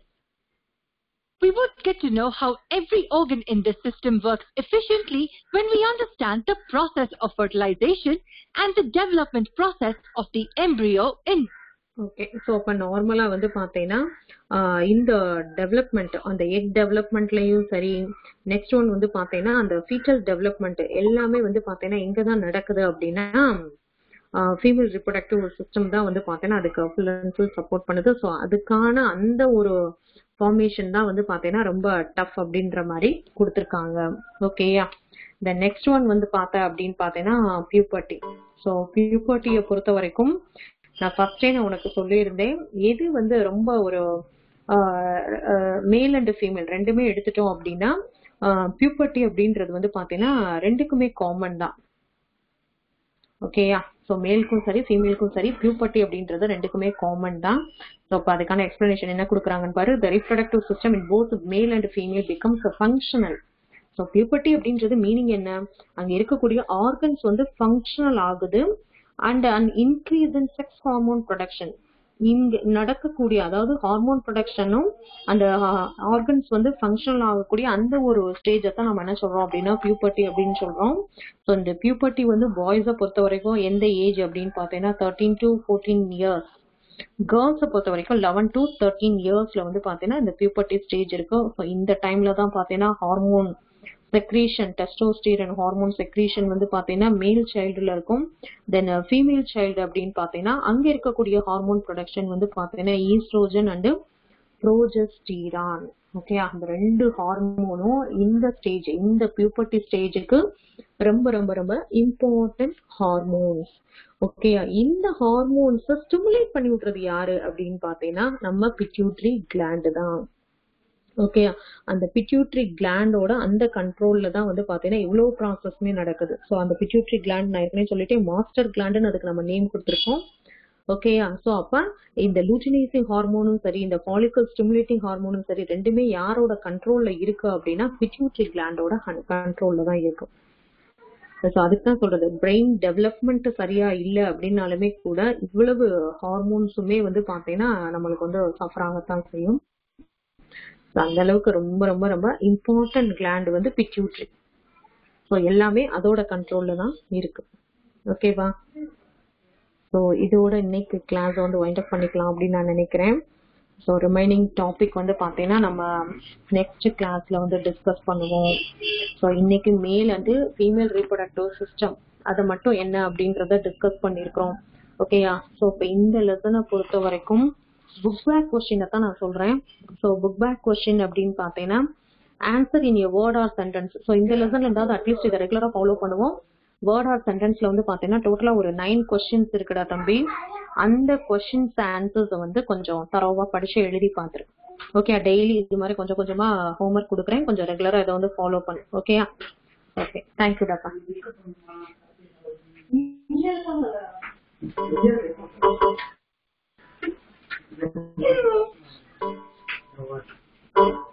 We would get to know how every organ in this system works efficiently when we understand the process of fertilization and the development process of the embryo in okay so அப்போ நார்மலாக வந்து பார்த்தீங்கன்னா ஆஹ் இந்த டெவலப்மெண்ட் அந்த எக் டெவலப்மெண்ட்லையும் சரி நெக்ஸ்ட் ஒன் வந்து பார்த்தீங்கன்னா அந்த ஃபீட்டல் டெவலப்மெண்ட் எல்லாமே வந்து பார்த்தீங்கன்னா எங்கே தான் நடக்குது அப்படின்னா ஃபீமேல் ரிப்ரொடக்டிவ் சிஸ்டம் தான் வந்து பார்த்தீங்கன்னா அதுக்கு ஃபுல் அண்ட் ஃபுல் சப்போர்ட் பண்ணுது. ஸோ அதுக்கான அந்த ஒரு ஃபார்மேஷன் தான் வந்து பார்த்தீங்கன்னா ரொம்ப டஃப் அப்படின்ற மாதிரி கொடுத்துருக்காங்க. ஓகேயா த நெக்ஸ்ட் ஒன் வந்து பார்த்தேன் அப்படின்னு பார்த்தீங்கன்னா பியூபர்ட்டி ஸோ பியூபர்ட்டியை பொறுத்த வரைக்கும் நான் ஃபர்ஸ்டே நான் உனக்கு சொல்லியிருந்தேன் எது வந்து ரொம்ப ஒரு மேல் அண்ட் ஃபீமேல் ரெண்டுமே எடுத்துட்டோம் அப்படின்னா பியூபர்ட்டி அப்படின்றது வந்து பார்த்தீங்கன்னா ரெண்டுக்குமே காமன் தான். ஓகேயா ஸோ மேலுக்கும் சரி ஃபீமேலுக்கும் சரி பியூபர்ட்டி அப்படின்றது ரெண்டுக்குமே காமன் தான். ஸோ இப்போ அதுக்கான எக்ஸ்பிளனேஷன் என்ன கொடுக்குறாங்கன்னு பாரு. The reproductive system in both male and female becomes functional so puberty அப்படின்றது மீனிங் என்ன? அங்க இருக்கக்கூடிய ஆர்கன்ஸ் வந்து ஃபங்க்ஷனல் ஆகுது. And and increase in sex hormone production இங்க நடக்கக்கூடிய அதாவது ஹார்மோன் ப்ரொடக்ஷனும் அந்த ஆர்கன்ஸ் வந்து ஃபங்க்ஷனல் ஆகக்கூடிய அந்த ஒரு ஸ்டேஜை தான் நம்ம என்ன சொல்றோம் அப்படின்னா பியூபர்ட்டி அப்படின்னு சொல்றோம். ஸோ இந்த பியூபர்ட்டி வந்து பாய்ஸை பொறுத்த வரைக்கும் எந்த ஏஜ் அப்படின்னு பார்த்தீங்கன்னா தேர்ட்டீன் டு ஃபோர்டீன் இயர்ஸ் கேர்ள்ஸை பொறுத்த வரைக்கும் லெவன் டு தேர்ட்டீன் இயர்ஸ்ல வந்து பார்த்தீங்கன்னா இந்த பியூபர்ட்டி ஸ்டேஜ் இருக்கு. ஸோ இந்த டைம்ல தான் பார்த்தீங்கன்னா hormone secretion testosterone hormone secretion வந்து பார்த்தீங்கன்னா மேல் சைல்டுல இருக்கும். தென் ஃபீமேல் சைல்டு அப்படின்னு பார்த்தீங்கன்னா அங்கே இருக்கக்கூடிய ஹார்மோன் ப்ரொடக்ஷன் வந்து பார்த்தீங்கன்னா ஈஸ்ட்ரோஜன் அண்டு ப்ரோஜஸ்டீரான் ஓகே அந்த ரெண்டு ஹார்மோனும் இந்த ஸ்டேஜ் இந்த பியூபர்ட்டி ஸ்டேஜுக்கு ரொம்ப ரொம்ப ரொம்ப இம்பார்ட்டன்ட் ஹார்மோன்ஸ் ஓகே இந்த ஹார்மோன்ஸை ஸ்டிமுலேட் பண்ணி விடுறது யாரு அப்படின்னு பார்த்தீங்கன்னா நம்ம பிட்யூட்ரி கிளாண்டு தான். ஓகே அந்த பிட்யூட்ரி கிளாண்டோட அந்த கண்ட்ரோல்ல தான் வந்து பாத்தீங்கன்னா இவ்வளவு ப்ராசஸ்மே நடக்குது. ஸோ அந்த பிட்யூட்ரி கிளாண்ட் நான் ஏற்கனவே சொல்லிட்டேன் மாஸ்டர் கிளாண்டுன்னு அதுக்கு நம்ம நேம் கொடுத்துருக்கோம். ஓகேயா ஸோ அப்ப இந்த லூட்டினைசிங் ஹார்மோனும் சரி இந்த ஃபாலிக்கல் ஸ்டிமுலேட்டிங் ஹார்மோனும் சரி ரெண்டுமே யாரோட கண்ட்ரோல்ல இருக்கு அப்படின்னா பிட்யூட்ரி கிளாண்டோட கண்ட்ரோல்ல தான் இருக்கும். ஸோ அதுக்கு தான் சொல்றது பிரெயின் டெவலப்மெண்ட் சரியா இல்லை அப்படின்னாலுமே கூட இவ்வளவு ஹார்மோன்ஸுமே வந்து பாத்தீங்கன்னா நம்மளுக்கு வந்து சஃபர் ஆகத்தான் செய்யும். அந்த அளவுக்கு ரொம்ப ரொம்ப ரொம்ப இம்பார்ட்டன்ட் கிளாண்ட் வந்து பிட்யூட்ரி ஸோ எல்லாமே அதோட கண்ட்ரோல்ல தான் இருக்கு. ஓகேவா ஸோ இதோட இன்னைக்கு கிளாஸ் வந்து வைண்ட் அப் பண்ணிக்கலாம் அப்படின்னு நான் நினைக்கிறேன். ஸோ ரிமைனிங் டாபிக் வந்து பார்த்தீங்கன்னா நம்ம நெக்ஸ்ட் கிளாஸ்ல வந்து டிஸ்கஸ் பண்ணுவோம். ஸோ இன்னைக்கு மேல் வந்து ஃபீமேல் ரீப்ரொடக்டிவ் சிஸ்டம் அதை மட்டும் என்ன அப்படின்றத டிஸ்கஸ் பண்ணியிருக்கிறோம். ஓகேயா ஸோ இப்போ இந்த லெசனை பொறுத்த வரைக்கும் புக் பேக் கொஸ்டினை தான் நான் சொல்றேன். ஸோ புக் பேக் கொஸ்டின் அப்படின்னு பார்த்தீங்கன்னா answer in a word or sentence so இந்த லெசன்ல இருந்தாவது அட்லீஸ்ட் இதை ரெகுலரா ஃபாலோ பண்ணுவோம். வேர்ட் ஆர் சென்டென்ஸ்ல வந்து பாத்தீங்கன்னா டோட்டலா ஒரு நைன் கொஸ்டின்ஸ் இருக்குடா தம்பி. அந்த கொஸ்டின்ஸ் ஆன்சர்ஸை வந்து கொஞ்சம் தரவா படிச்சு எழுதி பாத்துரு. ஓகே டெய்லி இது மாதிரி கொஞ்சம் கொஞ்சமா ஹோம்ஒர்க் கொடுக்குறேன். கொஞ்சம் ரெகுலரா இதை வந்து ஃபாலோ பண்ணு. ஓகேயா ஓகே தேங்க்யூ டாப்பா Thank. Thank you.